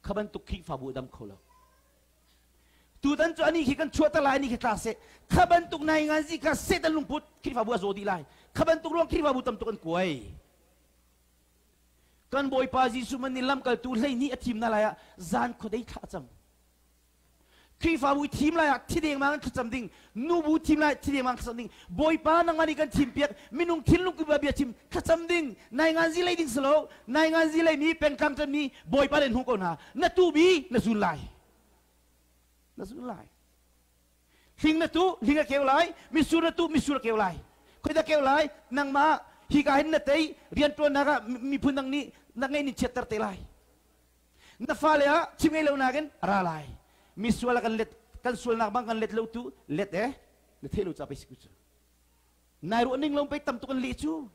Khaban tuk khi fa bu dam kholo. Tu dan chu ani khi kan chua ta lai ni khi se khaban tuk nai ngan ji ka se dan lung put khi fa bu zo di lai. Khaban tuk rong khi fa bu tam tuk an kuai kan boy pa ji su man ni lam kal tu hlei ni athim na la ya zan khodai tha cham. Khi fa bu thim la thi deng mang khacham ding nu bu thim la thi deng mang khacham ding boy pa nang mani kan thim piak minung thil lu ku ba bia chim khacham ding nai ngan zi lai ding slo nai ngan zi lai mi pen kam cham ni boy pa len hu ko na na tu bi na zun lai na zun lai hing na tu hing a keu lai mi su na tu mi su keu lai khoi da keu lai nang ma hi ka hin na tei rian tu na ga mi phun nang ni na ngay ni chetar telai na fale ha chimay lo nagen aralay miswala kan let kan sul na bang kan let lo tu let eh let helo cha pa siku nairu ning pe tam tu kan li chu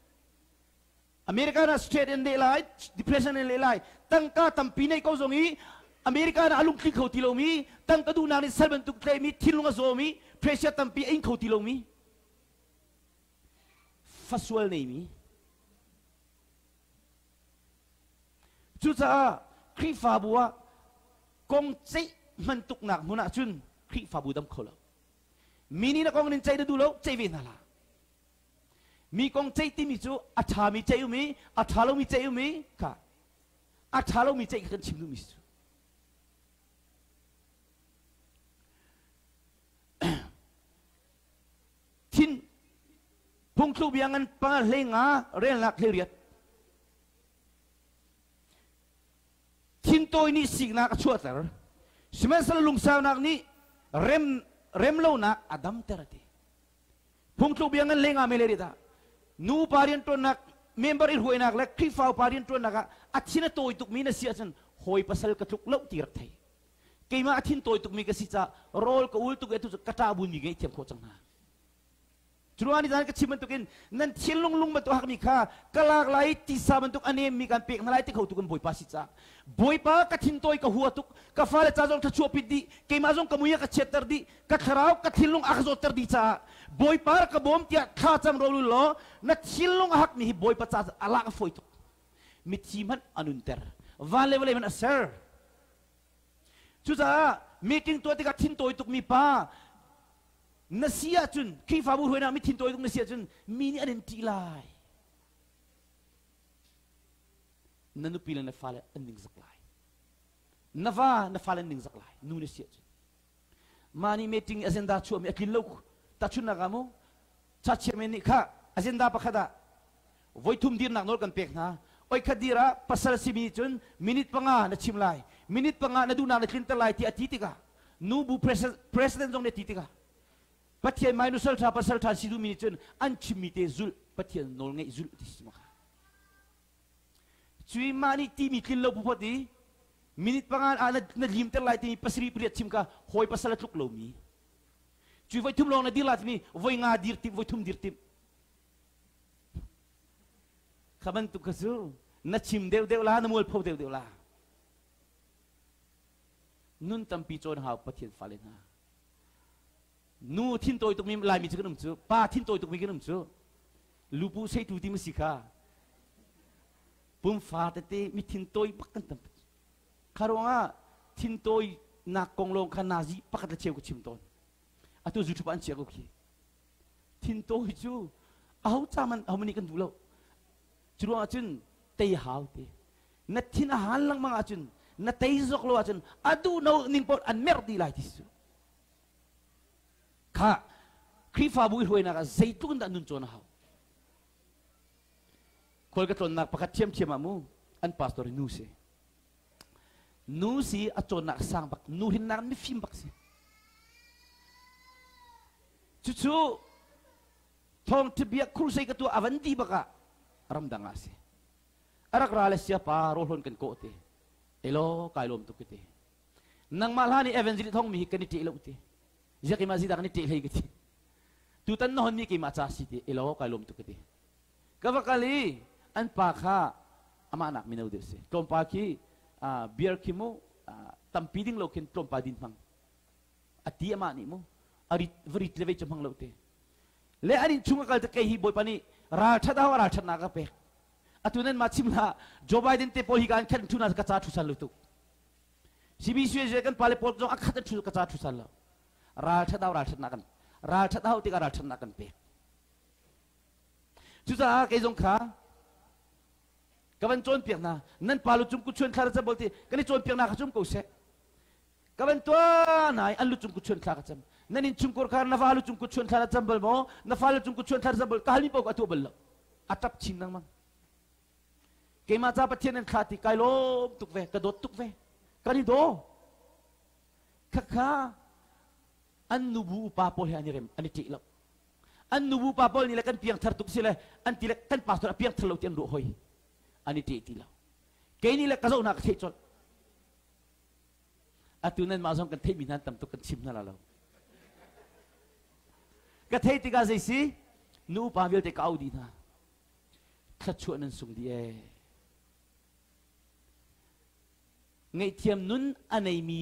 america na straight in daylight depression in daylight tang ka tam pinay ko zongi america na alung klik ho tilo mi. Tang ka du na ni salban tu klay mi tilunga zo mi. Pressure tam pi in ko tilo mi faswal nei mi chú cha khi phá bùa công chế mình tục nạc muốn nạc chun khi phá bùa đâm khổ lâu mini na công nên chế được lâu chế về nào là mi công chế tim mi chú à thà mi chế mi à thà lâu mi chế mi cả à thà lâu mi chế cái chim mi chú tin phung thu biangan pa lenga ren lak leriat tin tôi ni sig nak chuat ter simen sal lung sao nak ni rem rem lo na adam terati. Phung tu biang an lenga meleri nu parian to nak member ir huai nak la kri fau parian to nak achina toi tuk mi na sia chan hoi pasal ka tuk lo tir thai keima athin toi tuk mi ka si cha rol ka ul tuk etu kata bun mi ge thiam kho chang na Turuan di sana kecil bentukin. Nan cilung lung bentuk hak mika kelak lai tisa bentuk ane mika pek. Nalai tik tukan boy pasitsa boy pa katintoi ka huwa tuk. Ka fale tazong ka chuapit di. Kay mazong kamuya ka chetter di. Ka kharau ka tilung akzoter di cha. Boy pa ka bom tia kha cham rolu lo. Na cilung hak mi boy pa cha ala ka foi tuk. Mitchiman anunter vale vale man sir. Chuza meeting to tika tintoi tuk mi pa nasia chun khi fa bu huena mi thin toy tung nasia chun mi ni anen ti lai nanu pilang na fala anding zaklay nava na fala anding zaklay nu ne siya mani meeting agenda chu mi akin lo ta chu na gamo cha che me ni kha agenda pa khada voi thum dir nak nor kan pek na oi khadira pasal si mi chun minute pa nga na chimlai minute pa nga na du na na tlin talai ti ati ti ka nu bu president jong ne ti pathian mai nu sal tha pasal tha si du minute chun an chimite zul pathian nol ngai zul ti si ma. Chui mani ti mi tlin lo bu poti minute pa nga na lim talai ti pasri priat chim ka hoi pasal tluk lo mi. Chui voi thum lo na dilat mi voi nga dir ti voi thum dir ti. Kaban tu kasu na chim deu deu la na mul phau deu deu la. Nun tam pi chon hau pathian falen ha nu thin toi tuk mi lai mi chu kanum chu pa thin toi tuk mi kanum chu lupu sei tu ti mi sikha pum fa te te mi thin toi pak kan tam kharonga thin toi na kong long khan na ji pakat la cheu ku chim ton atu zu chu pan che ko ki thin toi chu au cha man au mani kan du lo churu achun tei hau te na thin han lang mang achun na tei zok lo achun adu no ning pot an mer di lai tisu kha kri fa bu hoi na ka zaitun da nun chona hau kol ka ton nak pakat chem chem amu an pastor nu se nu si a chon nak sang bak nu hin nak mi fim bak se chu chu thong tibia krusai ka tu avanti baka ramdang ase arak rale siya pa rolhon kan ko te elo kailom tu kite nang malhani evangeli thong mi kan ti elo te jaki mazida kan ti lei kite tu tan non mi ki ma cha si te elo kailom tu kite kavakali an pa kha ama anak minaw de se tom pa ki a beer ki mo tampiding lo kin tom pa din mang. Ati ama ni mo ari vrit leve chamang lo te. Le ani chunga kal te kai hi boy pani racha da racha na ka pe atunan machim la Joe Biden te pol hi kan khan thuna ka cha thu sal tu. CBC je kan pale pol jong akhat thu ka cha thu sal racha da racha na kan racha da ti ka racha na kan pe chu za ke jong kha kaban chon piak na nan palu chum ku chun khara cha bolte kani chon piak na kha chum ko se kaban to nai an lu chum ku chun khara cham nanin chum kor khar na falu chum ku chun khara cham bal mo na falu chum ku chun khara cham bal kahli pok atu bal atap chin nang mang ke ma cha pathian an khati kai lom tuk ve ka dot tuk ve kani do kha kha an nubu pa pol ani rem ani ti lo an nubu pa pol ni la kan piang thar tuk sila an ti la kan pastor piang thar lo tian ro hoi. Ani ti ti lo ke ni la ka zo na ka chol atunan ma zong kan thei minan tam tuk kan chim na la lo ka thei ti ka si nu pa vel te kau di na thla chuan an sung di e ngay thiam nun anei mi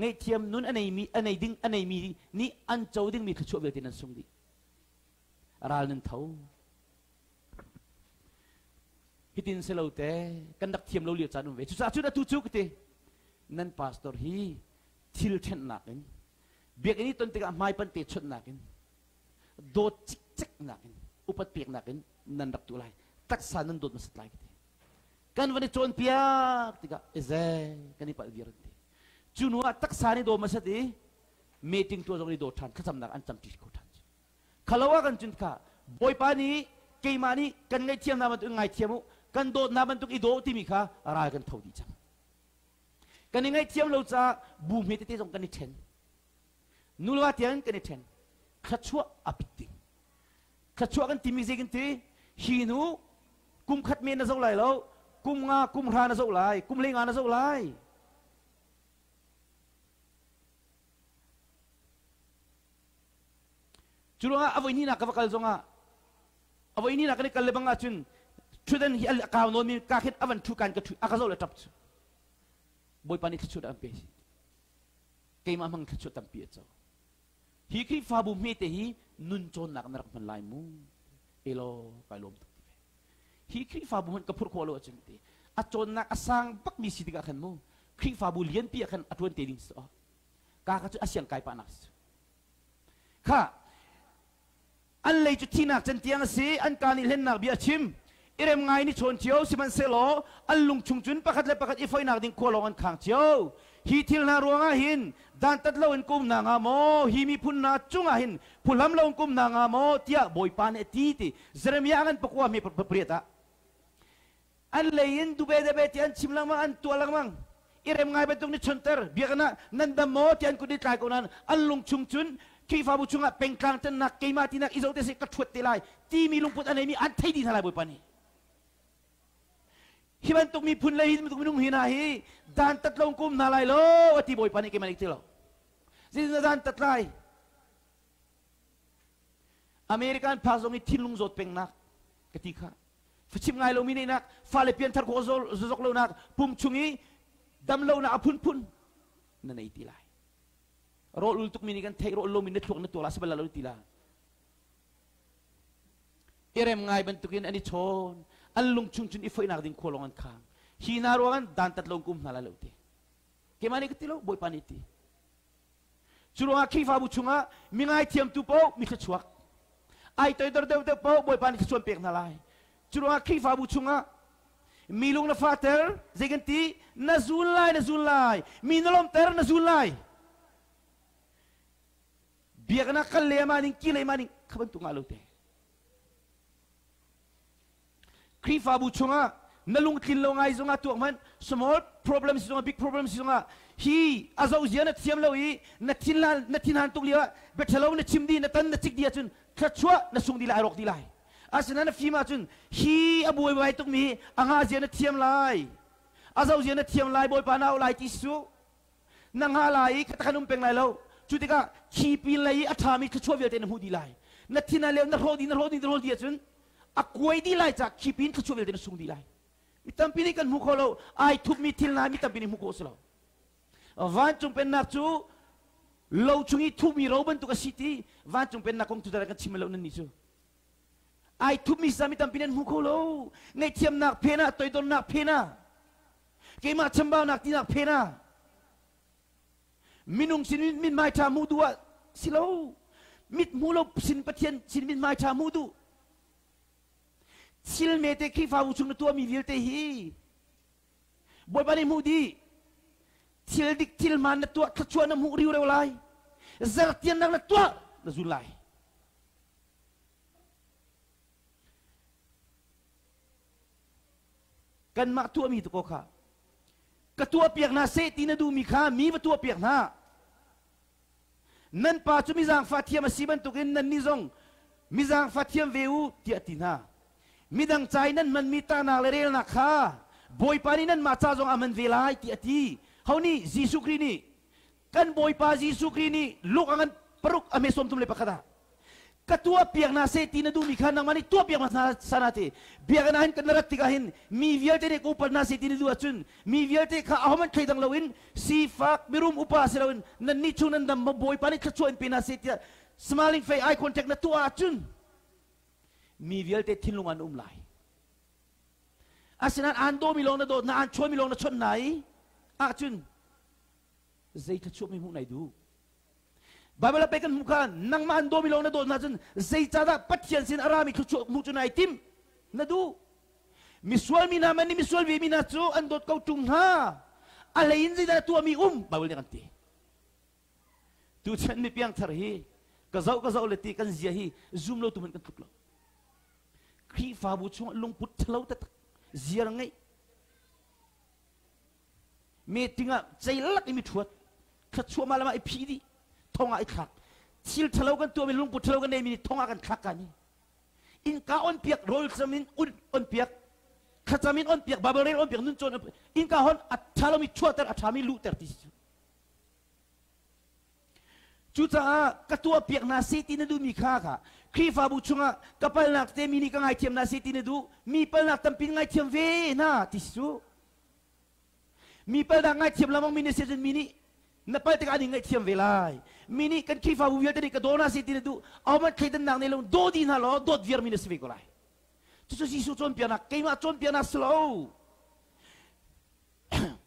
ngay thiam nun ấy mi anei ding ấy mi ni an chau ding mi thchu ve tin an sung di ral nan thau hitin se lo te kan dak thiam lo li cha nu ve chu sa chu da tu chu te nan pastor hi thil chen nak in. Biak ni ton te ka mai pan te chut nak in. Do chik chik nak in. Upat piak nak in nan dak tu lai tak sa nan dot masat lai te kan wani chon piak tiga eze kani pa viran ti chunu tak sani do masati meeting to jong ni do than khacham nak an cham ti ko than. Khalawa kan chun kha boy pani ke mani kan ngai thiam na ma tu, ngai thiamu kan do na ban tu i do ti mi kha ra kan thau di chang. Kan ngai thiam lo cha, bu me te te jong kan ni then. Nulwa tian kan ni then. Khachua apiti khachua kan ti mi je kan ti, hinu, kum khat me na zo lai lo, kum nga, kum ra na zo lai, kum le nga na zo lai. Churu nga avoy ni na ka vakal zonga? Avoy ni na ka ni kal lebanga chun chudan hi al ka no mi ka khit avan thu kan ka thu aka zo le tap chu boy pani chu da pe ke ma mang chu tam pi cho hi ki fa bu me te hi nun chon nak nak man lai mu. Elo ka lom hi ki fa bu man ka phur ko lo chun te a chon nak asang pak mi si diga khan mu. Khi fa bu lian pi khan atun te ding so ka ka chu asyang kai pa nak kha an lei chu thina tiang si an ka ni len nak bia chim. Irem ngai ni chon chiao siman selo an lung chung chun pakhat le pakhat ifoi nak ding kolong an khang chiao. Hi thil na ruanga hin dan tat lo en kum na nga mo hi mi phun na chunga hin phulam lo kum na nga mo tia boy pan e ti ti. Jeremia an pakwa mi prieta an lein du be de be ti an chimlang ma an tualang mang. Irem ngai betung ni chonter biakna nan da mo ti an ku di kai ko nan an lung chung chun ki fa bu chunga pengkang ten nak keima ti nak te ka thut ti lai ti mi lung put an mi an thai di pani hi ban tuk mi phun lai tuk mi nung hina hi. Dan tat long kum na lai lo ati boy pani ke manik tilo zin na dan tat lai. American pasong i tin zot peng nak ketika. Fachim ngai lo mini nak fale pian thar ko zol zok lo nak pum chungi dam lo na apun pun ti lai ro ul tuk mini kan thei ro lo mini thuk na to la sabala lo ti la irem ngai ban tukin ani chon an lung chung chun ifoi nak ding kolong an khang hi na ro an dan tat long kum nala lo te ke mani kitilo boy paniti churunga ki fa bu chunga mi ngai thiam tu po mi khachuak ai toy dor te po boy pani chuan pek na lai. Churunga ki fa bu chunga mi lung na fater zeganti na zun lai na zun lai mi nolom ter na zun lai biak na kalle maning kile maning kaban tu ngalo te. Kri fa bu chunga nalung tin lo ngai zonga tu man small problems zonga big problems zonga hi azau zia na thiam lo i na tin la na tin han tu liwa bethalo na chimdi na tan na chik dia chun. Thachwa na sung di la rok di lai asana na fima chun. Hi abuai bai tuk mi? Anga zia na thiam lai azau zia na thiam lai boy pa nau lai ti su nang ha lai ka kanum peng lai lo chutika khi pin lai athami thachwa vel te na hu di lai na tin na le na ro di na ro di na ro di chun a kuai di lai cha kipin ka chuvel den sung di lai mi tam pini kan mu kholo ai thup mi thil na mi tam pini mu ko slo van chung pen nak chu lo chungi thup mi ro ban tu ka city van chung pen nak kong tu dara kan chimelo nan ni chu ai thup mi sa mi tam pinen mu kholo ngai thiam nak phena toy don nak phena ke ma chambao nak ti nak phena minung sin min mai tha mu duwa silo. Mit mulo sin pathian sin min mai tha mu du. Sil me te ki fa uchung tua mi vil te hi. Boy bani mu di. Til dik til man tua thachua na mu riu lai. Zar tian na tua na zu kan mak tua mi tu ko ka tua piak na se ti na du mi kha mi ba tua piak na nan pa chu mi zang fa thiam si ban tu kin nan ni zong. Mi zang fa thiam veu ti atina midang chai nan man mi ta na le na kha. Boy pa ni nan ma cha jong aman velai ti. Ati hauni jisu kri ni. Kan boy pa jisu kri ni luk angan peruk ame som tum le pakada katua piak na se tina du mi khan nang mani tua piak na sanate biak na hin kan rat tika hin. Mi vialte ne ko par na se tina du achun. Mi vialte kha ahman khai dang lawin si fak mirum upa se lawin na ni chu nan dam boy pani khachu en pina se tia smiling face, eye contact na tua achun. Mi vialte te thin lungan um lai. Asinan an do mi long na do na an choi mi long na chon nai. A chun zai ta mi mu nai du. Bible pe kan? Muka nang ma an do mi long na do na chun zai cha da pathian sin arami khu chup mu chunai tim. Na du? Miswal mi na mani miswal vi mi na chu an dot kau tung ha? Alain zai da tu mi um. Bible kan ti tu chen mi piang thar hi. Ka zau ka zau le ti kan zia hi. Zoom lo tu man kan tuk lo. Khi fa bu chung lung put thlo ta ziar ngai. Me tinga chai lak imi thuat. Kha chua malama i phidi thonga i khak sil thlo kan tu mi lung put thlo kan nei mi thonga kan khak kan in ka on piak rol chamin un on piak kha chamin on piak babare on piak nun chon in ka hon at thalo mi chua ter lu ter ti chu tua piak na si ti du mi kha kha fa bu chunga kapal nak te mini ka ngai thiam na si du mi pal nak tam pin ngai thiam ve na ti su mi pal da ngai thiam lamang mini se mini na pal te ka ngai thiam ve lai mini kan khi fa bu vial te ka dona si ti na du aw ma khai dan nang ne lo do di na lo dot vier mini se ve ko lai chu chu si su chon piana ke ma chon piana slow.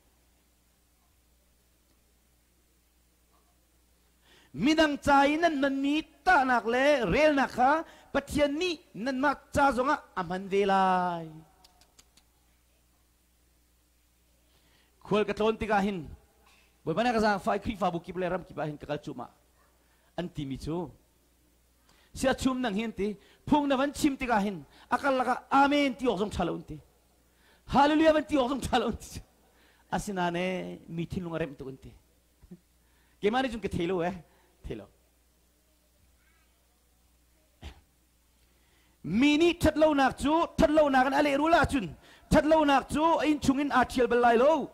Minang chai nan nan mi ta nak le rel nak kha pathian ni nan ma cha zonga aman velai ton tika hin boy bana ka sa fai kri fa bu ki ble ram ba hin ka kal chuma an ti mi chu sia nang hin ti phung na van chim tika hin. Akal laka amen ti ok jong chalon ti. Hallelujah van ti ok jong chalon ti. Asinane mi thin lunga rem tu ti ke jum ke eh? Thelo. Mini that lo nak chu that lo nak an ale rula chun that lo nak chu in chungin a thiel belai lo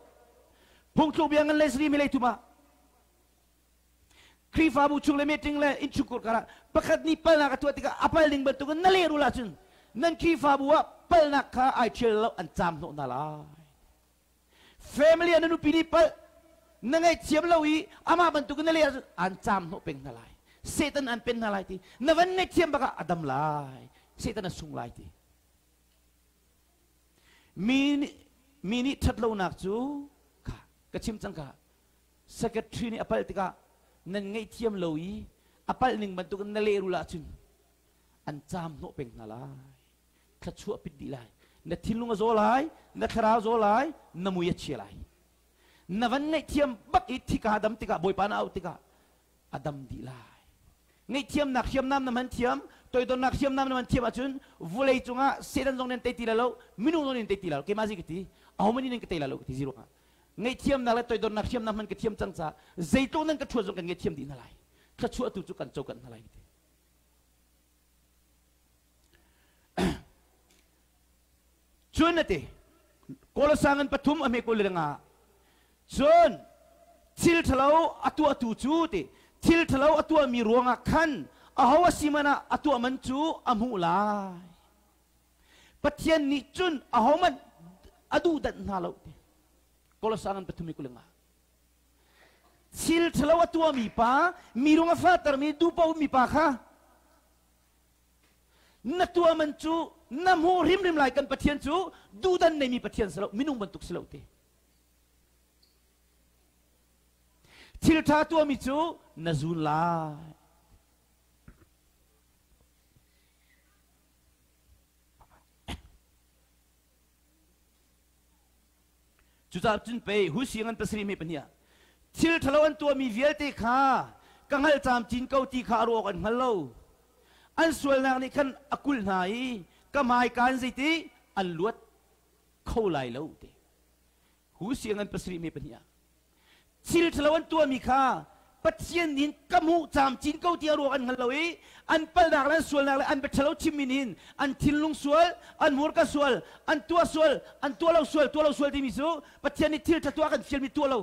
phung thu biang an lesri mi le tuma kri fa bu chung le meeting le in chukur kara pakat ni pal nak tu tika apal ding betu kan nale rula chun nan kri fa bu wa pal nak ka ai thiel lo an cham no na la family anu pini pal nangai chiam lo i ama bantu kan nale an cham no peng na lai. Setan an pen na lai ti. Navan ne chiam baka adam lai. Setan na sung lai ti. Mini mini that lo nak chu ka ka chim chang ka secretary ni apal tika nan ngai chiam lo i apal ning bantu kan nale ru la chun an cham no peng na lai kha chu apit di lai. Na thilunga zo lai na thara zo lai na muya chi lai. Na van ngai chiam bak i thika adam tika boy pa na au tika adam di lai. Ngai chiam nak chiam nam na man chiam tôi tôi nak siam nam nam chiam achun vulei chunga sedan jong nen te tilalo minu jong nen te tilalo ke mazi kiti aw mani nen ke tilalo kiti zero ka ngai chiam na la tôi tôi nak siam nam man ke chiam chang cha zaitong nen ka thua jong kan ngai chiam di na lai ka chua tu chu kan chau kan na lai kiti chun na te kolosangan pathum ame ko lenga chun thil thalo atu atu chu te thil thalo atu mi ruanga khan ahawa simana atu amanchu amu lai pathian ni chun ahoman adu dat na lo te kolosangan patumi kulenga sil thalawa atu mi pa mirunga fatar mi du pa mi pa kha na tua manchu nam ho rim rim lai kan pathian chu du dan nei mi pathian salo minung bantuk salo te thil tha tua mi chu na zun lai chú cha chun pe hu siang an pasri me pania thil thalo an tua mi vial te kha kangal cham chin kau ti kha ro kan halo an sual na ni kan zai ti an luat khâu lai lo te. Hu siang an pasri me pania thil thalo an tua mi kha pathian nin kamu cham chin kau ti ro kan halo i an pal dak lan sual nak an bethalo chimin hin an thilung sual an mur ka sual an tua mi ziti an ปัจเจียนนินกมูจามจินกาเตียรัวกันฮัลโหลอันเปิลนักและส่วนนักและอันเปิดเชลชิมินินอันทิ้งลงส่วนอันมัวกส่วนอันตัวส่วนอันตัวเราส่วนตัวเราส่วนที่มีสูปัจเจียนนิที่จะตัวกันเชียนมีตัวเรา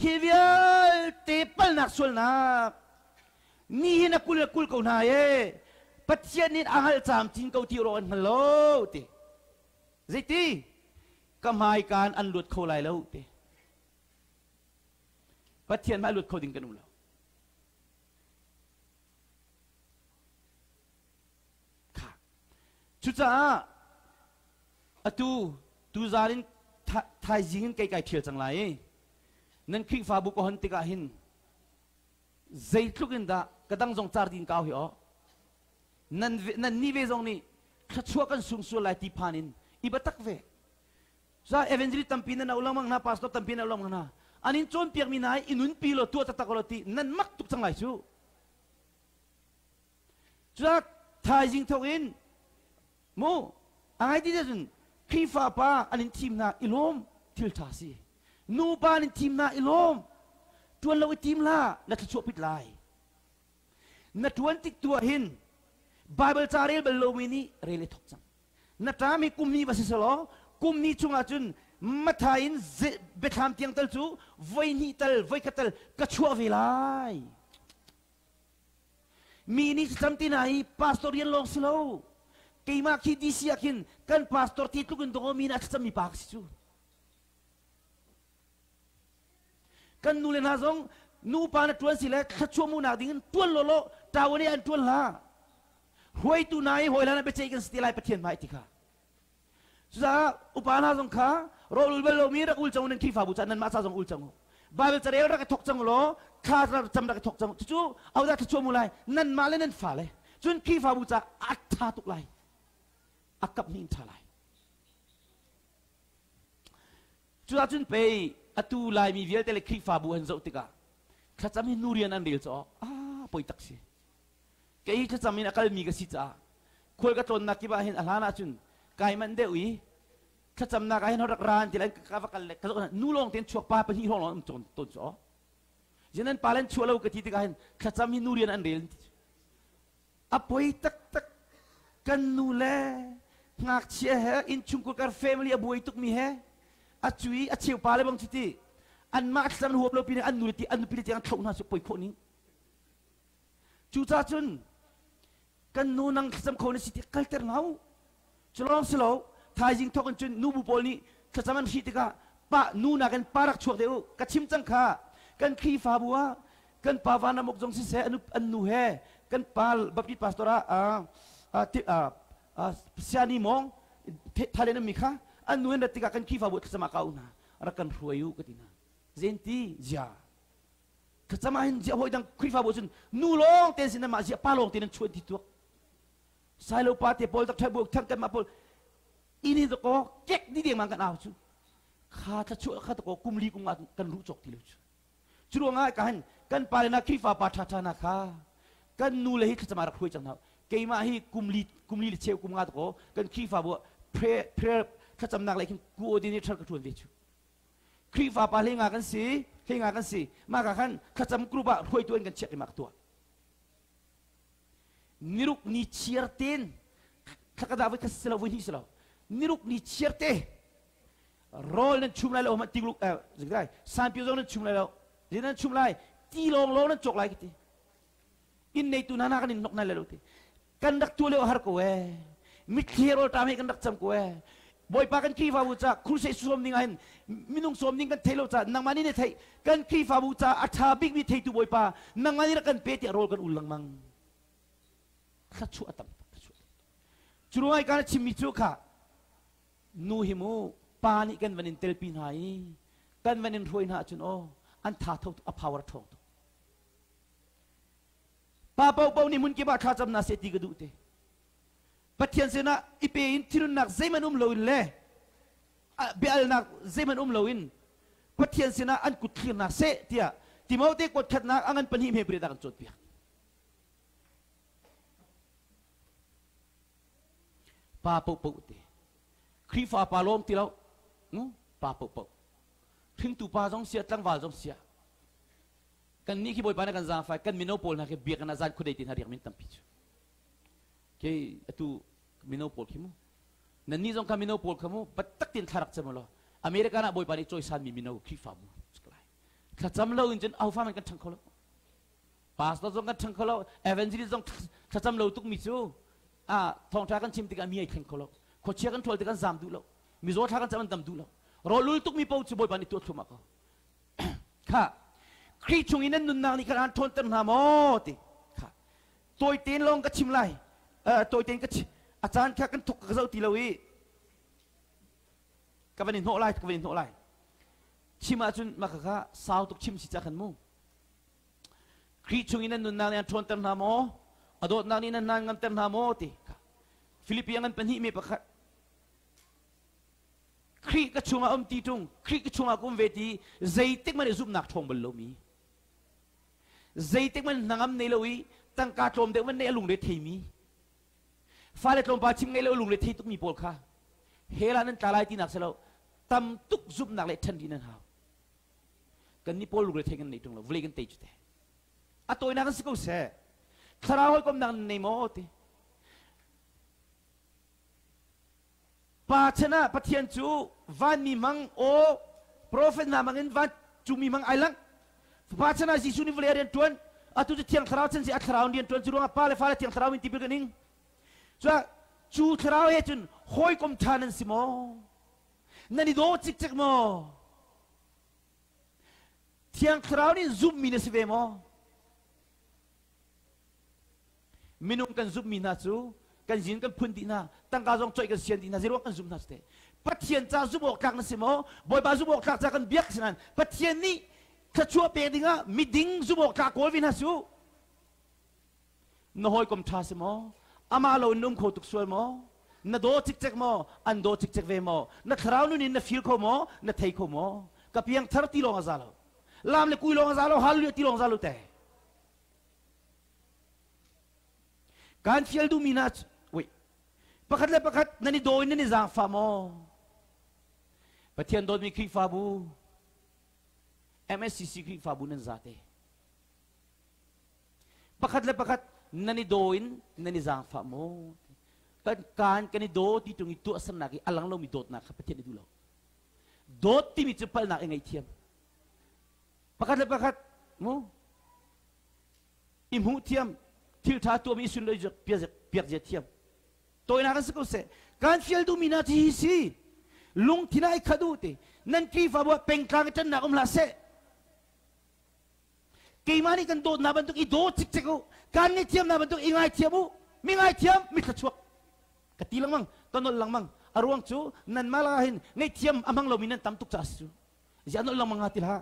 เฮียเตเปิลนักส่วนนักนี่นักกุลกุลกูนายปัจเจียนนินอาหารจามจินกาเตียรัวกันฮัลโหลเตจิตีก็หมายการอันหลุดเข้าไหลแล้วเตปัจเจียนมาหลุดเข้าดิ่งกันนู่นแล้ว chú cha à tu tu gia đình Thái dính cái cái thiệt chẳng lại nên khi phá bục hòn tịch hin dây thuốc in đã cái đang dòng char tin cao hiểu nên nên ni về dòng này khát chua cần sung sung lại ti panin ibat tak về sa evangeli tampina na ulang mang na pastor tampina ulang mang na anin chon piak minai inun pilo tua tatakoloti nan mak tuk chang lai chu chuak thai jing thok in ำมีนักการมีกสิจ้าคุยกับตนนักกีฬาเห็นอาลานาจุนกายมันเดอุยข้าจำนักเห็นเขารักรานที่ไรข้าฟักกันเลยข้าจะ kay makidisi akin kan pastor tito kun do mina sa mi paksu kan nulen hazong nu pana tuan sila khachu mu na dingin tuan lolo tawani an tuan la. Hoi tu nai hoi lana na beche kan petian patien mai tika. Susa upana hazong ka rolul belo mira ulcang nen kifah fa nen nan masa hazong ulcang. bible tsare orang ka thok chaung lo kha orang cham ra ka thok chaung chu au mu lai nan malen le nan fa le chun ki fa lai. 阿吉面出来，就阿准备阿杜来咪表得来开发部很熟的个，他怎么努力难得做啊？不会得事，给他怎么阿搞咪个事啊？开个船那几把很阿难阿准，该门得位，他怎么那该很好难？提来开发个嘞，可努力点做，把不你好难做做做。Jangan palen cuala uka titik kahen kacam hinurian andil. Apoi tak tak kan nule ngak chia he in chungkul kar family abuai tuk mi he. A chui a chiu pa le bang chiti an ma san huap lo pin an nu ti an nu pin ti an thok na su poi kho ni. Chu cha chun kan nu nang sam kho ni chiti kal ter nau. Chlong slo thai jing thok chun nu bu pol ni cha saman ti ka pa nu na kan parak cuak deu ka chim chang kha. Kan khi fa bua kan pa wa na mok jong si se an nu he. Kan pal bapit pastora a a tip Ah, siani mong thale mikha an nuen ratik akan kifa buat kesama kau na rakan ruayu ketina zenti zia. Kesama hen zia hoidang kifa buat sun nulong ten mak zia palong tenen cuit di tuak. Pate pol tak thai buat tangkan mapol ini tu ko kek di dia mangkan au su kha ta chu kha ko kumli kum kan ru chok tilu chu. Ngai kan kan palena na kifa pa tha kha. Kan nu lehi kesama rak chang cái mà hi cùng li cùng li cheu cùng ngát có cần khi phá bộ prayer prayer khát chăm nặng lại kim coordinate thật cái việc khi phá ba lên ngã cái gì khi ngã cái gì mà cả khăn khát chăm kru ba hồi tuân cái check mặc tuột niruk ni tin khát cái với khát selo với hi selo niruk ni tê roll nên chum lại là ôm tiêu à dịch đây san piu nên chum lại là nên chung lại ti long long nên chọc lại cái gì in này tu nana cái nóc này là đâu thế กันดักตัวเลวหาร์กเวมิเคโรตามให้กันดักจำกเวบอยปากันคีฟาบูจาครูเซสวมนิงเห็นมินุงสวมนิงกันเทโลจานังมานี่เนี่ยเทกันคีฟาบูจาอัฐาบิกมีเทตุบอยปานังมานี่กันเปติโรลกันอุลังมังขัดชัวตัมจุรวยการชิมิจุค่ะนูหิมูปานิกันวันนินเตลปินหายกันวันนินรวยนาจุนโออันท่าทุกอภาวรทอง pa pau pau ni mun ki ba kha cham na se ti gadu te pathian se na ipe in tinun nak zeman um loin le a ah, bial nak zeman um loin pathian se na an ku thir na se tia timote ko khat na angan pan hi me bre dak chot pia pa pau pau te khri fa pa lom ti lo no hmm? pa pau pau thing tu pa jong sia tlang wal jong sia. เจียนเสนาอันกุดขีนักเสตียที่มาเตกดขัดนักอันปัญหิมเฮบริดากันจดเปียป้าเป่าเป่าเตครีฟ้าปาลมที่เรางูป้าเป่าเป่าถึงตูปาจงเสียตั้งวาลจงเสี ครีชงอินันนุนนางนี่การทนตันหามอติค่ะตัวเต็นลงก็ชิมไลเอ่อตัวเต็นก็อาจารย์แค่กันทุกกระเจ้าตีเลวีกับนินโหไลกับนินโหไลชิมอาจุนมาค่ะสาวตุกชิมสิจักขันมูครีชงอินันนุนนางนี่ทนตันหามออดนางนี่นนางกันตันหามอติค่ะฟิลิปยังกันเป็นหิมีปะคัะครีกชุมาอมตีตุงครีกชุมากุมเวทีใจติกมันจะซุบนักทองบลลมี zai tek man nangam nei loi tang ka tlom dek man nei alung le thei mi fa le tlom pa chim nei lo lung le thei tuk mi pol kha. Hela nan talai ti nak selo tam tuk zup nak le than din nan hao kan ni pol lung le thei kan nei tung lo vle kan tei chute a toy na kan sikau se thara hoi kom nang nei mo ti pa chana thiên chú văn mi mang o prophet na mangin văn chú mi mang ai lang Fapatsa na zi suni boleh ada tuan. Atu tu tiang kharao chan zi at kharao ndi en tuan Zirunga pale fale tiang kharao in tibil ganing Soa Chu kharao he ya, tun Khoi kum thanan si mo. Nani do mo. Tiang kharao ni zoom minus ve mo. Minum kan zoom minas tu Kan zin kan pun di na Tangka zong choy kan sian di na Zirunga kan zoom minas te. Patien cha zoom okak na si mo Boy ba zub okak cha kan biak sinan. Patien ni นัสเตปัทเทียนจ้าซุบออกกลางนั่นสิโมบอยบาซุบออกกลางจากกันเบียกสินันปัทเทียนนี้ ถ้าชัวเปียดิงะมิดิงซุบอกกากอวินาสูนหอยกมทาสมออามาโลนุ่มโคตุกสวลมอนาโดจิกจิกมออันโดจิกจิกเวมอนาคราวนุนินนาฟิลโคมอนาเทยโคมอกับยังทาร์ตีลงอาซาโลลามเลคุยลงอาซาโลฮัลลุตีลงอาซาโลเตการฟิลดูมินาชเว้ยประคัดเลยประคัดนันนี่โดยนันนี่จางฟามอปะเทียนโดนมีครีฟาบู MSCC ko yung fabo ng zate. Bakat la bakat nanidoin, nanizafa mo. Kan kan kanido, di ng ito asan naki, alang lang midot na kapatid ni dulaw. Dot timitipal nak, ngay tiyam. Pakat la pakat, mo, imu tiyam, til tatu am isun lojok, piyazek, piyazek tiyam. Toi na kasi kose, kan fiyal do minati hisi, lung tinay kadute, nan kifabwa pengkangitan na umlasek ke mani kan do na ban tu i do chik chik ko kan ni thiam na ban tu i ngai thiam u mi ngai thiam mi tha chuak ka ti lang mang. Tonol lang mang aruang chu nan mala hin ngai thiam amang lo minan tam tuk chas chu. Ja no lang mang atil ha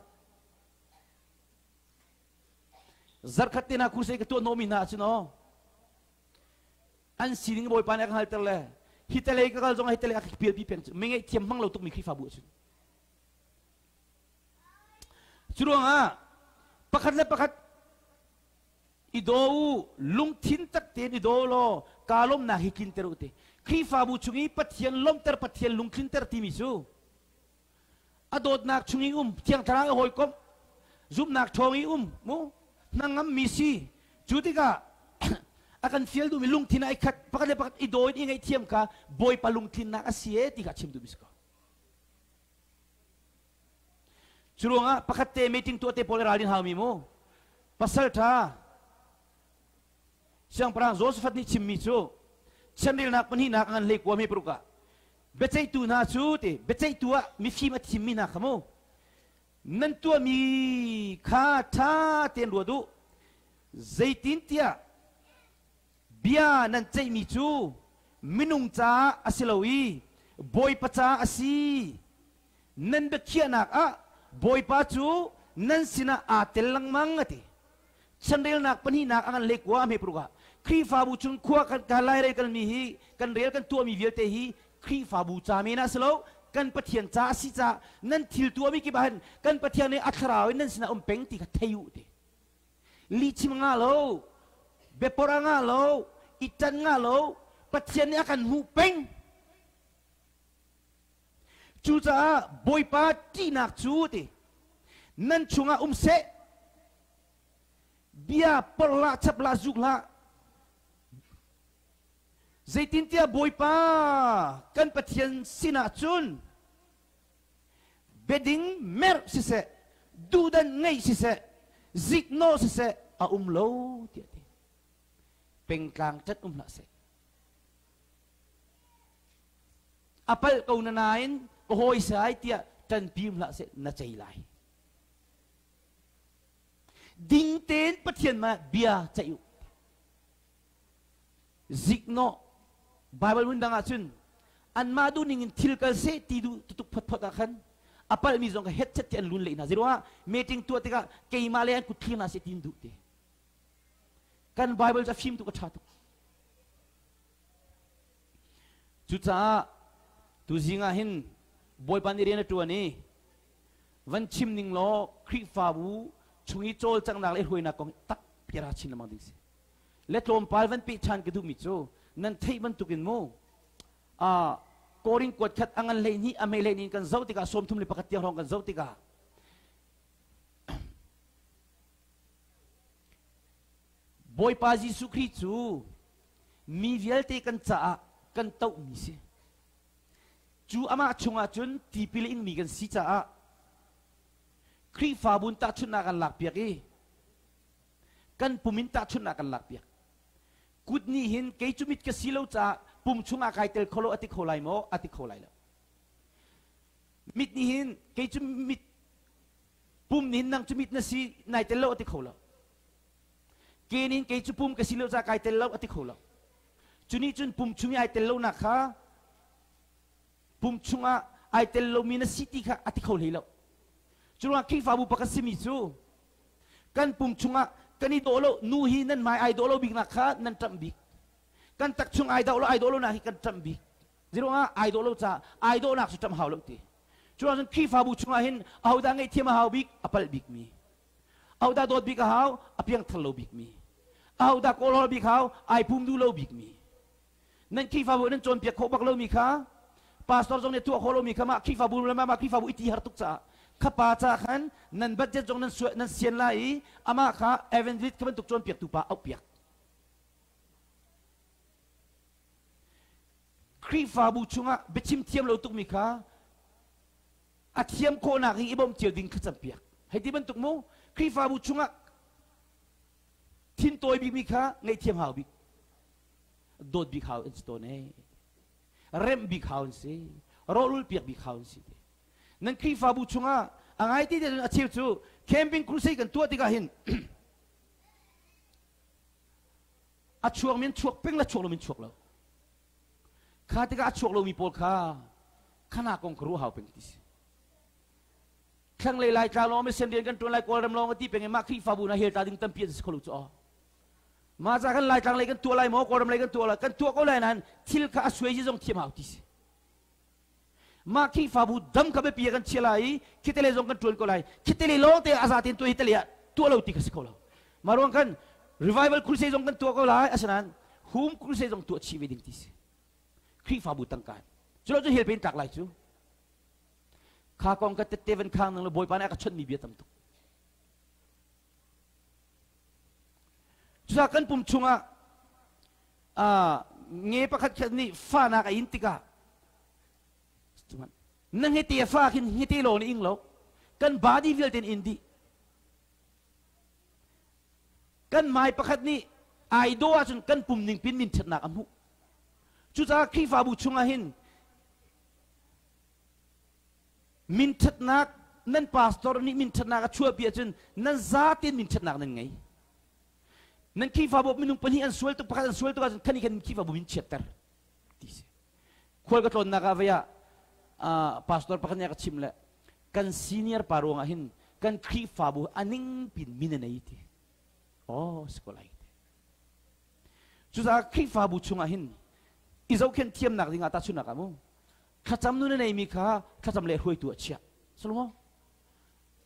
zarkhat na kurse ke to nomi na chuno an sining boy panak hal terle. Hitale ka kal jong hitale ak pil pi pen mengai tiam mang lo tuk mi khifa bu chu. Churonga pakhat le pakhat ido lung thin tak te ni do lo kalom na hikin teru te khifa bu chungi pathian lom ter pathian lung thin ter ti mi chu adot nak chungi um tiang thara hoi kom. Zum nak thongi um mu nangam misi jutika akan fiel du milung tina ikat pakale pakat idoid ingay tiam ka boy palung tina asie tika chim du bisko Churu nga pakat te meeting tu ate poleralin hami mo pasal ta? Siyang parang Joseph ni chimmi chu chanil nak panhi nak ang lekwa mi pruka bechay tu na chu te. Bechay tu mi fi mat chimmi na kamo nan tua mi kha tha ten ru du. Zaitin tia. Bia nan chei mi chu minung cha asilowi boy pa cha asi. Nan be nak a boy pa chu nan sina a telang mangati. Chandel nak pani nak angan lekwa me pruga kri fa bu chung khuwa kan kalai re kan mi hi kan rel kan tu mi vielte hi kri fa bu cha me na slo kan pathian cha si cha nan thil tu mi ki ban kan pathian ne athra oi nan sina um peng ti ka theyu de li chim nga lo be poranga lo itan nga lo pathian ne akan hu peng chuza boipa tinak chute nan chunga umse bia parla chapla zukla zaitintia boipa kan pathian sina chun bedding mer si se dudan ngai si se zikno si se a umlo ti. Ti pengkang tat umla se. Apal kau nanain นนี่อากันหูเป็งจูจ้าบอยปาจีนักจูดินั่นชงอาอุมเสเบียปลาจับลาจุกลา zaitin tia boi pa kan pathian sina chun beding mer si se dudan ngai si se zik no si se a um lo tia ti peng klang chat um la se apal kau na nain ko hoi sai tia tan pim la se na chai lai ding ten pathian ma bia chai zik no Bible mun danga chun an ma du ning thil kal se ti du tutuk phat phat khan apal mi zong het chat an lun le na zirwa meeting tu tika ke himalayan ku thina se tin du te kan bible ja film tu ka tha tu chu cha tu zinga hin boy pan boy panirian tu anh van chim ning lo khri fa bu chungi chol chang nak le huina kong tak pira chin ma ding si le tlom pal van pi chan ke du mi cho nan thei ban tukin mo a koring kot khat angan le ni ame le ni kan zautika som thum le pakat tiang rong kan zautika boy pa jisu khri chu mi vialte kan cha kan tau mi si จูอามาชงอาจุนตีพิลิงมีกันสิจ้าครีฟาบุนตาชุนนักันหลักเปียกกันปุ่มินตาชุนนักันหลักเปียกกุดนี่เห็นเกจุมิดกสิเลวจ้าปุ่มชุงอาไกเตลโคลอติโคลายโมอติโคไลแล้วมิดนี่เห็นเกจุมิดปุ่มนี่นังจุมิดนั่นสินายเตลโลอติโคลาเกนิ่ง ke chu pum ke silo cha kai tel lo ati kholo chuni chun pum chumi ai tel lo bum chunga ai tel luminosity kha ati khol hilo chunga king fabu pakasimi chu. Kan bum chunga kani dolo nu hi nan mai ai dolo bigna kha nan tambi kan tak chung ai dolo ai dolo na hi kan tambi zero nga ai dolo cha ai dolo na su tam haulo ti. Chunga san ki fabu chunga hin au da ngai thima haubi apal big mi. Au da dot big haw apiang thalo big mi. Au da kolo big haw ai pum du lo big mi. Nan ki fabu nan chon pia kho bak lo mi kha pastor jong ne tu kholo mi khama, khi fa bul ma khi fa bu iti har tuk cha. Kha pa cha khan, nan budget jong nan su nan sian lai ama kha evangelist khaban tuk chon piak tu pa, au piak. Khi fa bu chunga bichim thiam lo tuk mi kha, a thiam ko na ri ibom chel ding kha cham piak. Hai ti ban tuk mu, khi fa bu chunga thin toy bi mi kha ngai thiam hau bi dot bi hau in stone rem bi house si rolul piak bi house si nang khi fa bu chunga angai ti de achiu chu camping cruise kan tua ti ga hin. A chuang min chuak peng la chuang min chuak lo. Kha ti ga chuak lo mi pol kha khana kong kru hau peng ti si. Khang lai lai ka lo me sen dien kan tuan lai kol ram lo ngati peng e ma khi fa bu na he ta ding tam pi de chu 马扎跟来刚来跟多来摩国人来跟多了，跟多过来人，提卡水这种提毛的是。马提法布等可别别跟起来，去得来种跟多过来，去得来老的阿萨丁多伊得来，多了提个是够了。马龙跟 revival 苦水种跟多过来，阿是人，whom 苦水种多起为定的是，提法布等干，主要就 help 人打来就。卡工个 teven 康能了，不会把那个村里边怎么做。Chu kan pum chunga. A nge pakhat ni fa na ka intika cuman nang hiti fa kin hiti lo ni inglo kan body vil tin indi kan mai pakhat ni ai do a chun kan pum ning pin min chat amu chu cha khi fa bu chunga hin. Min chat nak, nan pastor ni min chat nak a chua pia chun, nan za tin min chat nak nan ngai nan khi fa bu minung pani an suel tu pakhat an suel tu kan kan khi fa bu min chat tar. Ti se khol ka ton na ka vaya uh, pastor pa kanya kachimla kan senior paro nga hin kan kri fabu aning pin minana iti oh sekolah iti susa kri fabu chunga hin izaw ken tiam nak dinga ta chuna kamu khacham nu nei mi kha khacham le hoi tu achia solomo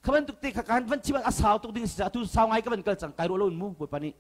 kaban tuk te khakan van chiba asaw tuk ding sa tu saw ngai kaban kal chang kai ro lon mu bo pani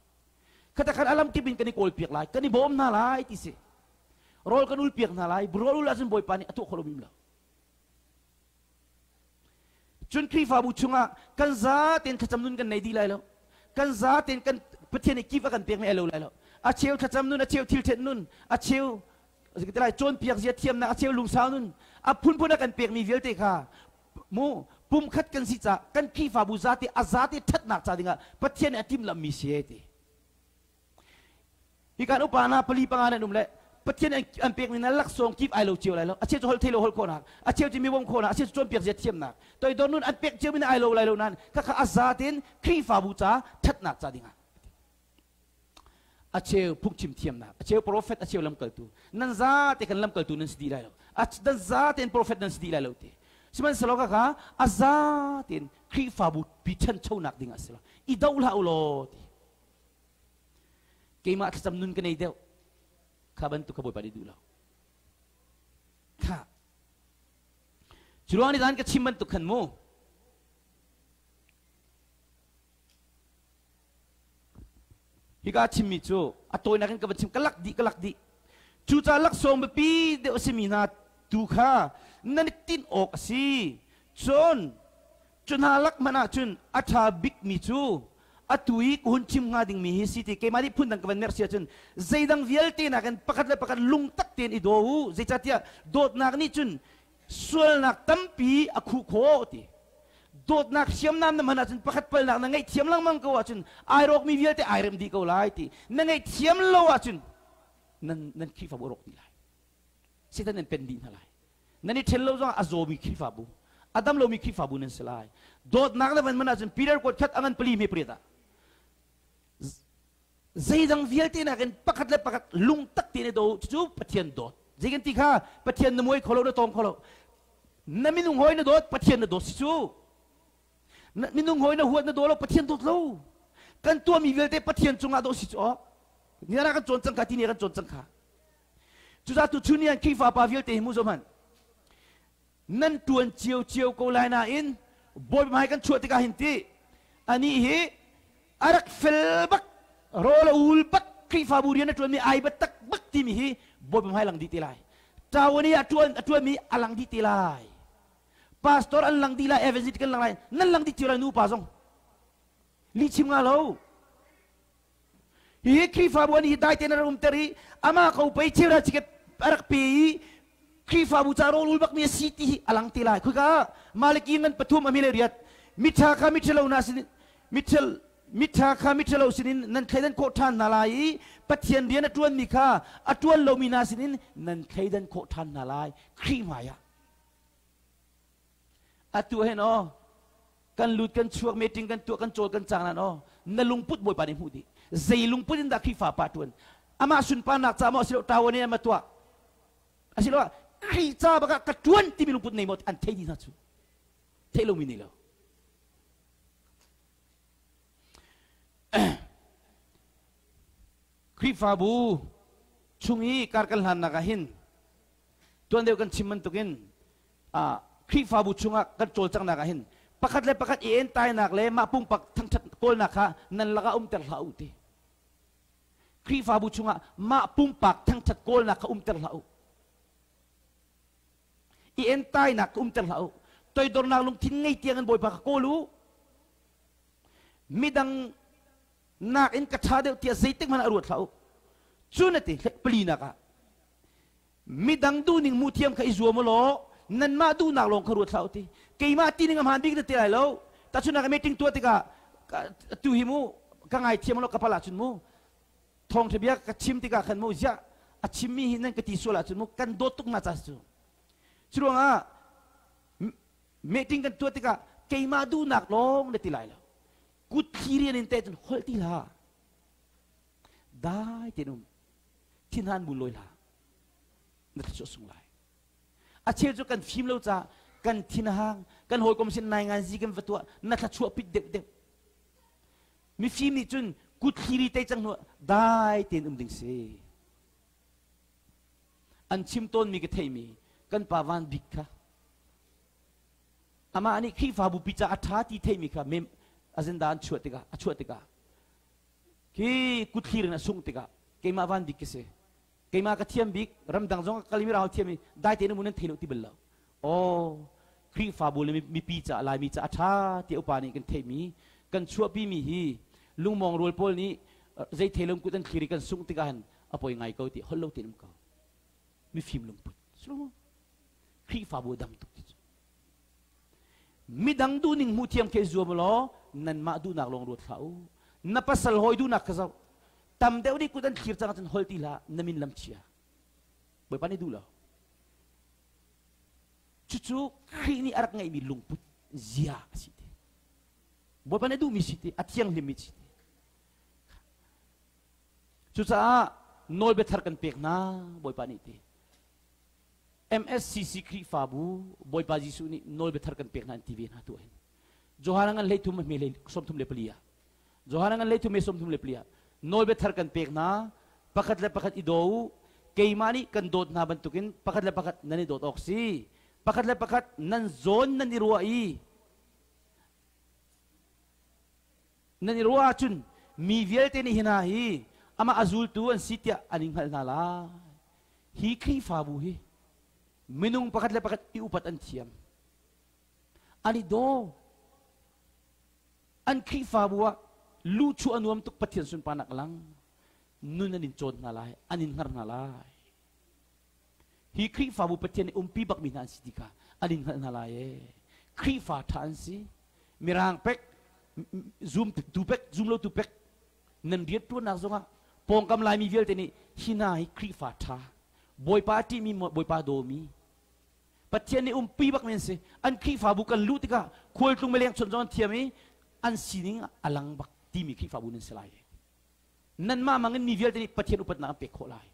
Katakan alam kibin kani kol pir lai, kani bom na lai ti si. Rol kan ul pir na lai, brolu lazen boy pani atu kholo bimla. Chun kri fa bu chunga kan za ten khacham nun kan nei di lai lo. Kan za ten kan pathian ki va kan pek me elo lai lo. A cheu khacham nun a cheu til chen nun, a cheu ze ke lai chon pir zia thiam na a cheu lung sa nun. A phun phun kan pek mi vel te kha. Mu pum khat kan si cha kan kri fa bu za te a za te that na cha dinga pathian a lam mi se te. ดตูนั่นซาติกันลำเกิดตูนั่นสติไรแล้วอานั่นซาตินโปรเฟตนั่นสติไรแล้วทีสมันสโลกะข้าอาซาตินครีฟาบูพิชันเช่านักดิงาสิละอีดาวละอุโลทีเกมาทำนุนกันในเดียวข้าบันตุ Kay mga kasam nun ka na ito. Kaban to kaboy pari dulaw. Ka. Suruhan ni ka chimban to kan mo. Hika chimmi cho. Atoy na kin ka bachim. Kalak di, kalak di. Chucha lak som bapi de o si mina tu ka. Nanik tin o kasi. Chon. Chon halak mana chon. Atha bik mi cho. Atui kun chim nga ding mi hi city ke mari phun dang kawan mersia chun zaidang vialte na kan pakat le pakat lung tak ten ido hu zaichatia dot nak ni chun sual nak tampi akhu kho ti dot nak siam nam na mana chun pakhat pal nak na ngai thiam lang mang ko chun ai rok mi vial te ai rem di ko lai ti na ngai thiam lo wa chun nan nan khi fa bu rok ni lai sitan nen pen din halai nan ni thel lo zo azo mi khi fa bu adam lo mi khi fa bu nan selai dot nak na man mana chun peter ko khat angan pli mi prita zai dang vial te na kan pakhat le pakhat lung tak te ne do chu pathian dot zai kan ti kha pathian na moi kholo na tong kholo. Na minung hoi na dot pathian na dot si chu. Minung hoi na huat na dolo pathian dot lo. Kan tua mi vel te pathian chunga do si cho ni na kan chon chang kha ti ni kan chon chang kha. Chu za tu chu ni an ki fa pa vel te mu zo man. Nan tuan chiu chiu ko lai na in boy mai kan chu te ka hin ti. Ani hi arak fel bak rola ul bak ki fa burian na tuan mi ai bat bak ti mi hi boy mai lang di ti lai. Tawani atuan mi alang di ti lai. Pastor an lang dila evangelist kan lang lain nan lang di tira nu pa song li chim nga lo hi ki fa bu ni dai ten rum teri ama ko pe tira chiket arak pe ki fa bu charo ul bak mi city alang tila khu ka malik ingan pathum amile riat. Mitha kha mithelo มิทาคามิทาเลวสินินนั่นใครดันโคทานนาลายปัจเจียนเดียนอตวนมิคาอตวนเลวมินาสินินนั่นใครดันโคทานนาลายครีมายะอตัวเห็นอ๋อกันลุดกันชวกเมติงกันตัวกันโจดกันจางนั่นอ๋อนั่นลุงพุทธบ่อยปานิมูดีเจลุงพุทธินดักขี้ฟ้าปาตวนอามาสุนปานักจามอสิโรตาวเนี่ยมาตัวอาสิโรขี้จ้าบักกัะตวนที่มีลุงพุทธในหมดอันเทดีนั่นสุเทลุงมินีแล้ว ครีฟาบุชุงะกันโจลจังนักหินปักเลยปักเอ็นตายนักเลยมาปุ่งปักทั้งชัดโกลนักฮะนั่นละก็อุ้มเตลหาอุติครีฟาบุชุงะมาปุ่งปักทั้งชัดโกลนักอุ้มเตลาอุเอ็นตายนักอุ้มเตลาอุตัวดอนักลุงทิ้งไงเตียงกันบ่อยปักโกลูมิดัง นักอินกระชาเดียวเตียใจติกมันอรวดเขาจุนติเปลีนักะมีดังดูนิงมูเทียมขาอิจัวมโลนันมาดูนักลงขรวดเขาที่กีมาตีนิงมันบิ๊กเตะไรแล้แต่ชุนักเมติงตัวติกะตูหิมูกังไอเทียมโลกปลาชุนมูทองเทียกชิมติกะขันมูจะอาชิมมีหินั่นกติสุลาชุนมูกันดตุกนาจัสุช่วง่ะเมติงกันตัวติกะกีมาดูนักลงเดติไรแล้ นอุ้มดิงเซอันชิมต้นมีกระเทมีกันปาวันบิกค่ะอามาอันนี้ขี้ฟ้าบุปิจาอัฐาตีเทมีค่ะเมมอาเซนดานชัวติกาชัวติกาขี้กุด azenda an chuat tika a ah, ki kuthir na sung tika keima van dik kese keima ka thiam bik ram dang zong kalimi rao thiam dai te nu nen ti bella o kri fa bol mi mi pi cha lai mi cha. Tha ti upani kan thei mi. Kan chua pi mi hi. Lung mong rol pol ni eh, zai thelom ku tan khiri kan sung tika han. Apoi ngai ko ti hollo ti nam ka mi phim lung pu sro kri fa bol dam tu mi dang du ning mu thiam ke zuam lo nan ma du nak long rot thau na pasal hoi du nak ka tam deu di kudan khir chang chan hol ti la namin lam chia boi pani du la chu chu khi ni arak ngai mi lung put zia siti boi pani du mi siti atiang limit siti chu cha nol be thar kan pek na boi pani ti. MSCC kri fabu boy pa jisu ni nol be thar kan pek na TV na tu joharangan leitum me le som tum le plia joharangan leitum me som tum le plia noi be thar kan pek na pakat le pakat ido kay mani kan dot na bantukin pakat le pakat nani dot oksi pakat le pakat nan zon nan irua i nan irua chun mi viel te ni hinahi ama azul tu an sitya aning hal nala hi kri fa bu hi. Minung pakat le pakat iupat an thiam ani do an kri fa buwa lu anuam tuk pathian sun lang. Nun anin na lai anin ngar na lai. Hi bu pathian umpi bak minan anin ngar na lai kri fa than si mirang pek zoom tu pek zoom lo tu pek. Nan diet tu nak zonga pong kam lai mi vel te ni hinai kri fa tha. Boy pa ti mi boy pa do mi. Pathian ni um pi bak men se an kri fa bu kan lu tika khol tung meleng chon jon thiami an sining alang bak ti mi kri fa bu nen selai. Nan ma mangin mi vel te ni pathian upat na pe kholai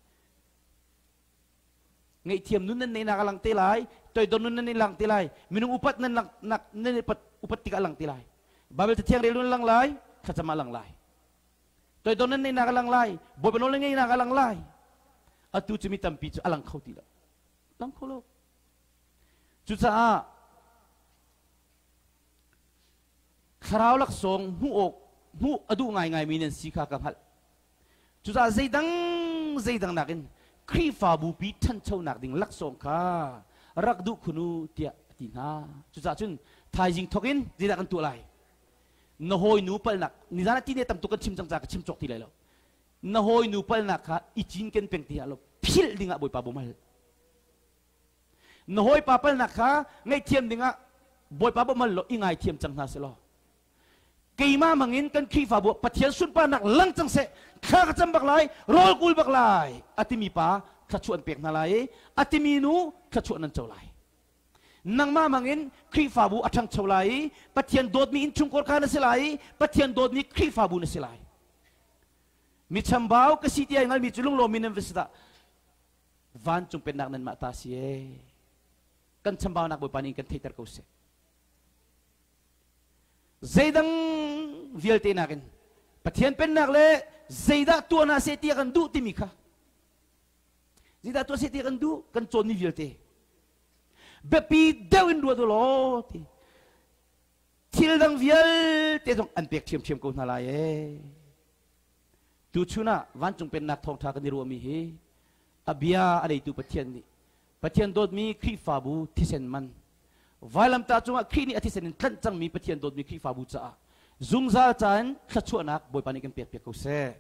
ngay thiam nun nan na lang tilay toy don nun nan lang tilay minung upat nan lang nak nan upat upat tika lang tilay babel ta thiang relun lang lai khachama lang lai. Toy don nan na lang lai bo benol ngay na lang lai. Atu chumi tampi alang khau tila lang kholo chu cha a kharau lak song hu ok hu adu ngai ngai minen sikha kam hal chu cha zaidang zaidang nakin ครีฟาบูปีทันเช่านักดิ่งลักสงคารักดุคุนูเตียตินาจุดจ้าจุนทายจิงทกินดีดักันตัวไรนหอยนูเปลนักนิจานาที่เนี่ยตำตุกันชิมจังจากชิมจกที่ไรแล้วนหอยนูเปลนักค่ะอีจินเกันเป็นที่อะไรพิลดิ่งอะบุยปาบุมัลนหอยปาเปลนักค่ะไงเทียมดิ่งอะบุยปาบุมัลอีไงเทียมจังนาเสลอ keima mangin kan khi fa bo pathian sun pa nak lang chang se kha ka cham bak lai rol kul bak lai atimi pa kha chuan pek na lai. Atimi nu kha chuan nan chaw lai. Nang ma mangin khi fa bu athang chaw lai. Pathian dot mi in chung kor kha na se lai. Pathian dot mi khi fa bu na se lai. Mi cham baw ka si ti ai ngal mi chulung lo min nam visda van chung pen nak nan ma ta si e. Kan cham baw nak bo panin kan theater ko se zaidang vial te nakin pathian pen nak le zaida tu na kan du ti mi kha zaida tu se ti kan kan chon ni vial te. Be pi deu in du do lo ti. Thil dang vial te dong an pek thiam thiam ko na la ye tu chuna van chung pen nak thong tha kan ni ru mi hi abia adai tu pathian ni. Pathian dot mi khri fa bu thisen man vai lam ta chunga khi ni athi sen tlan chang mi pathian dot mi khi fa bu cha zung za chan thla chu nak boy pani kan pek pek ko se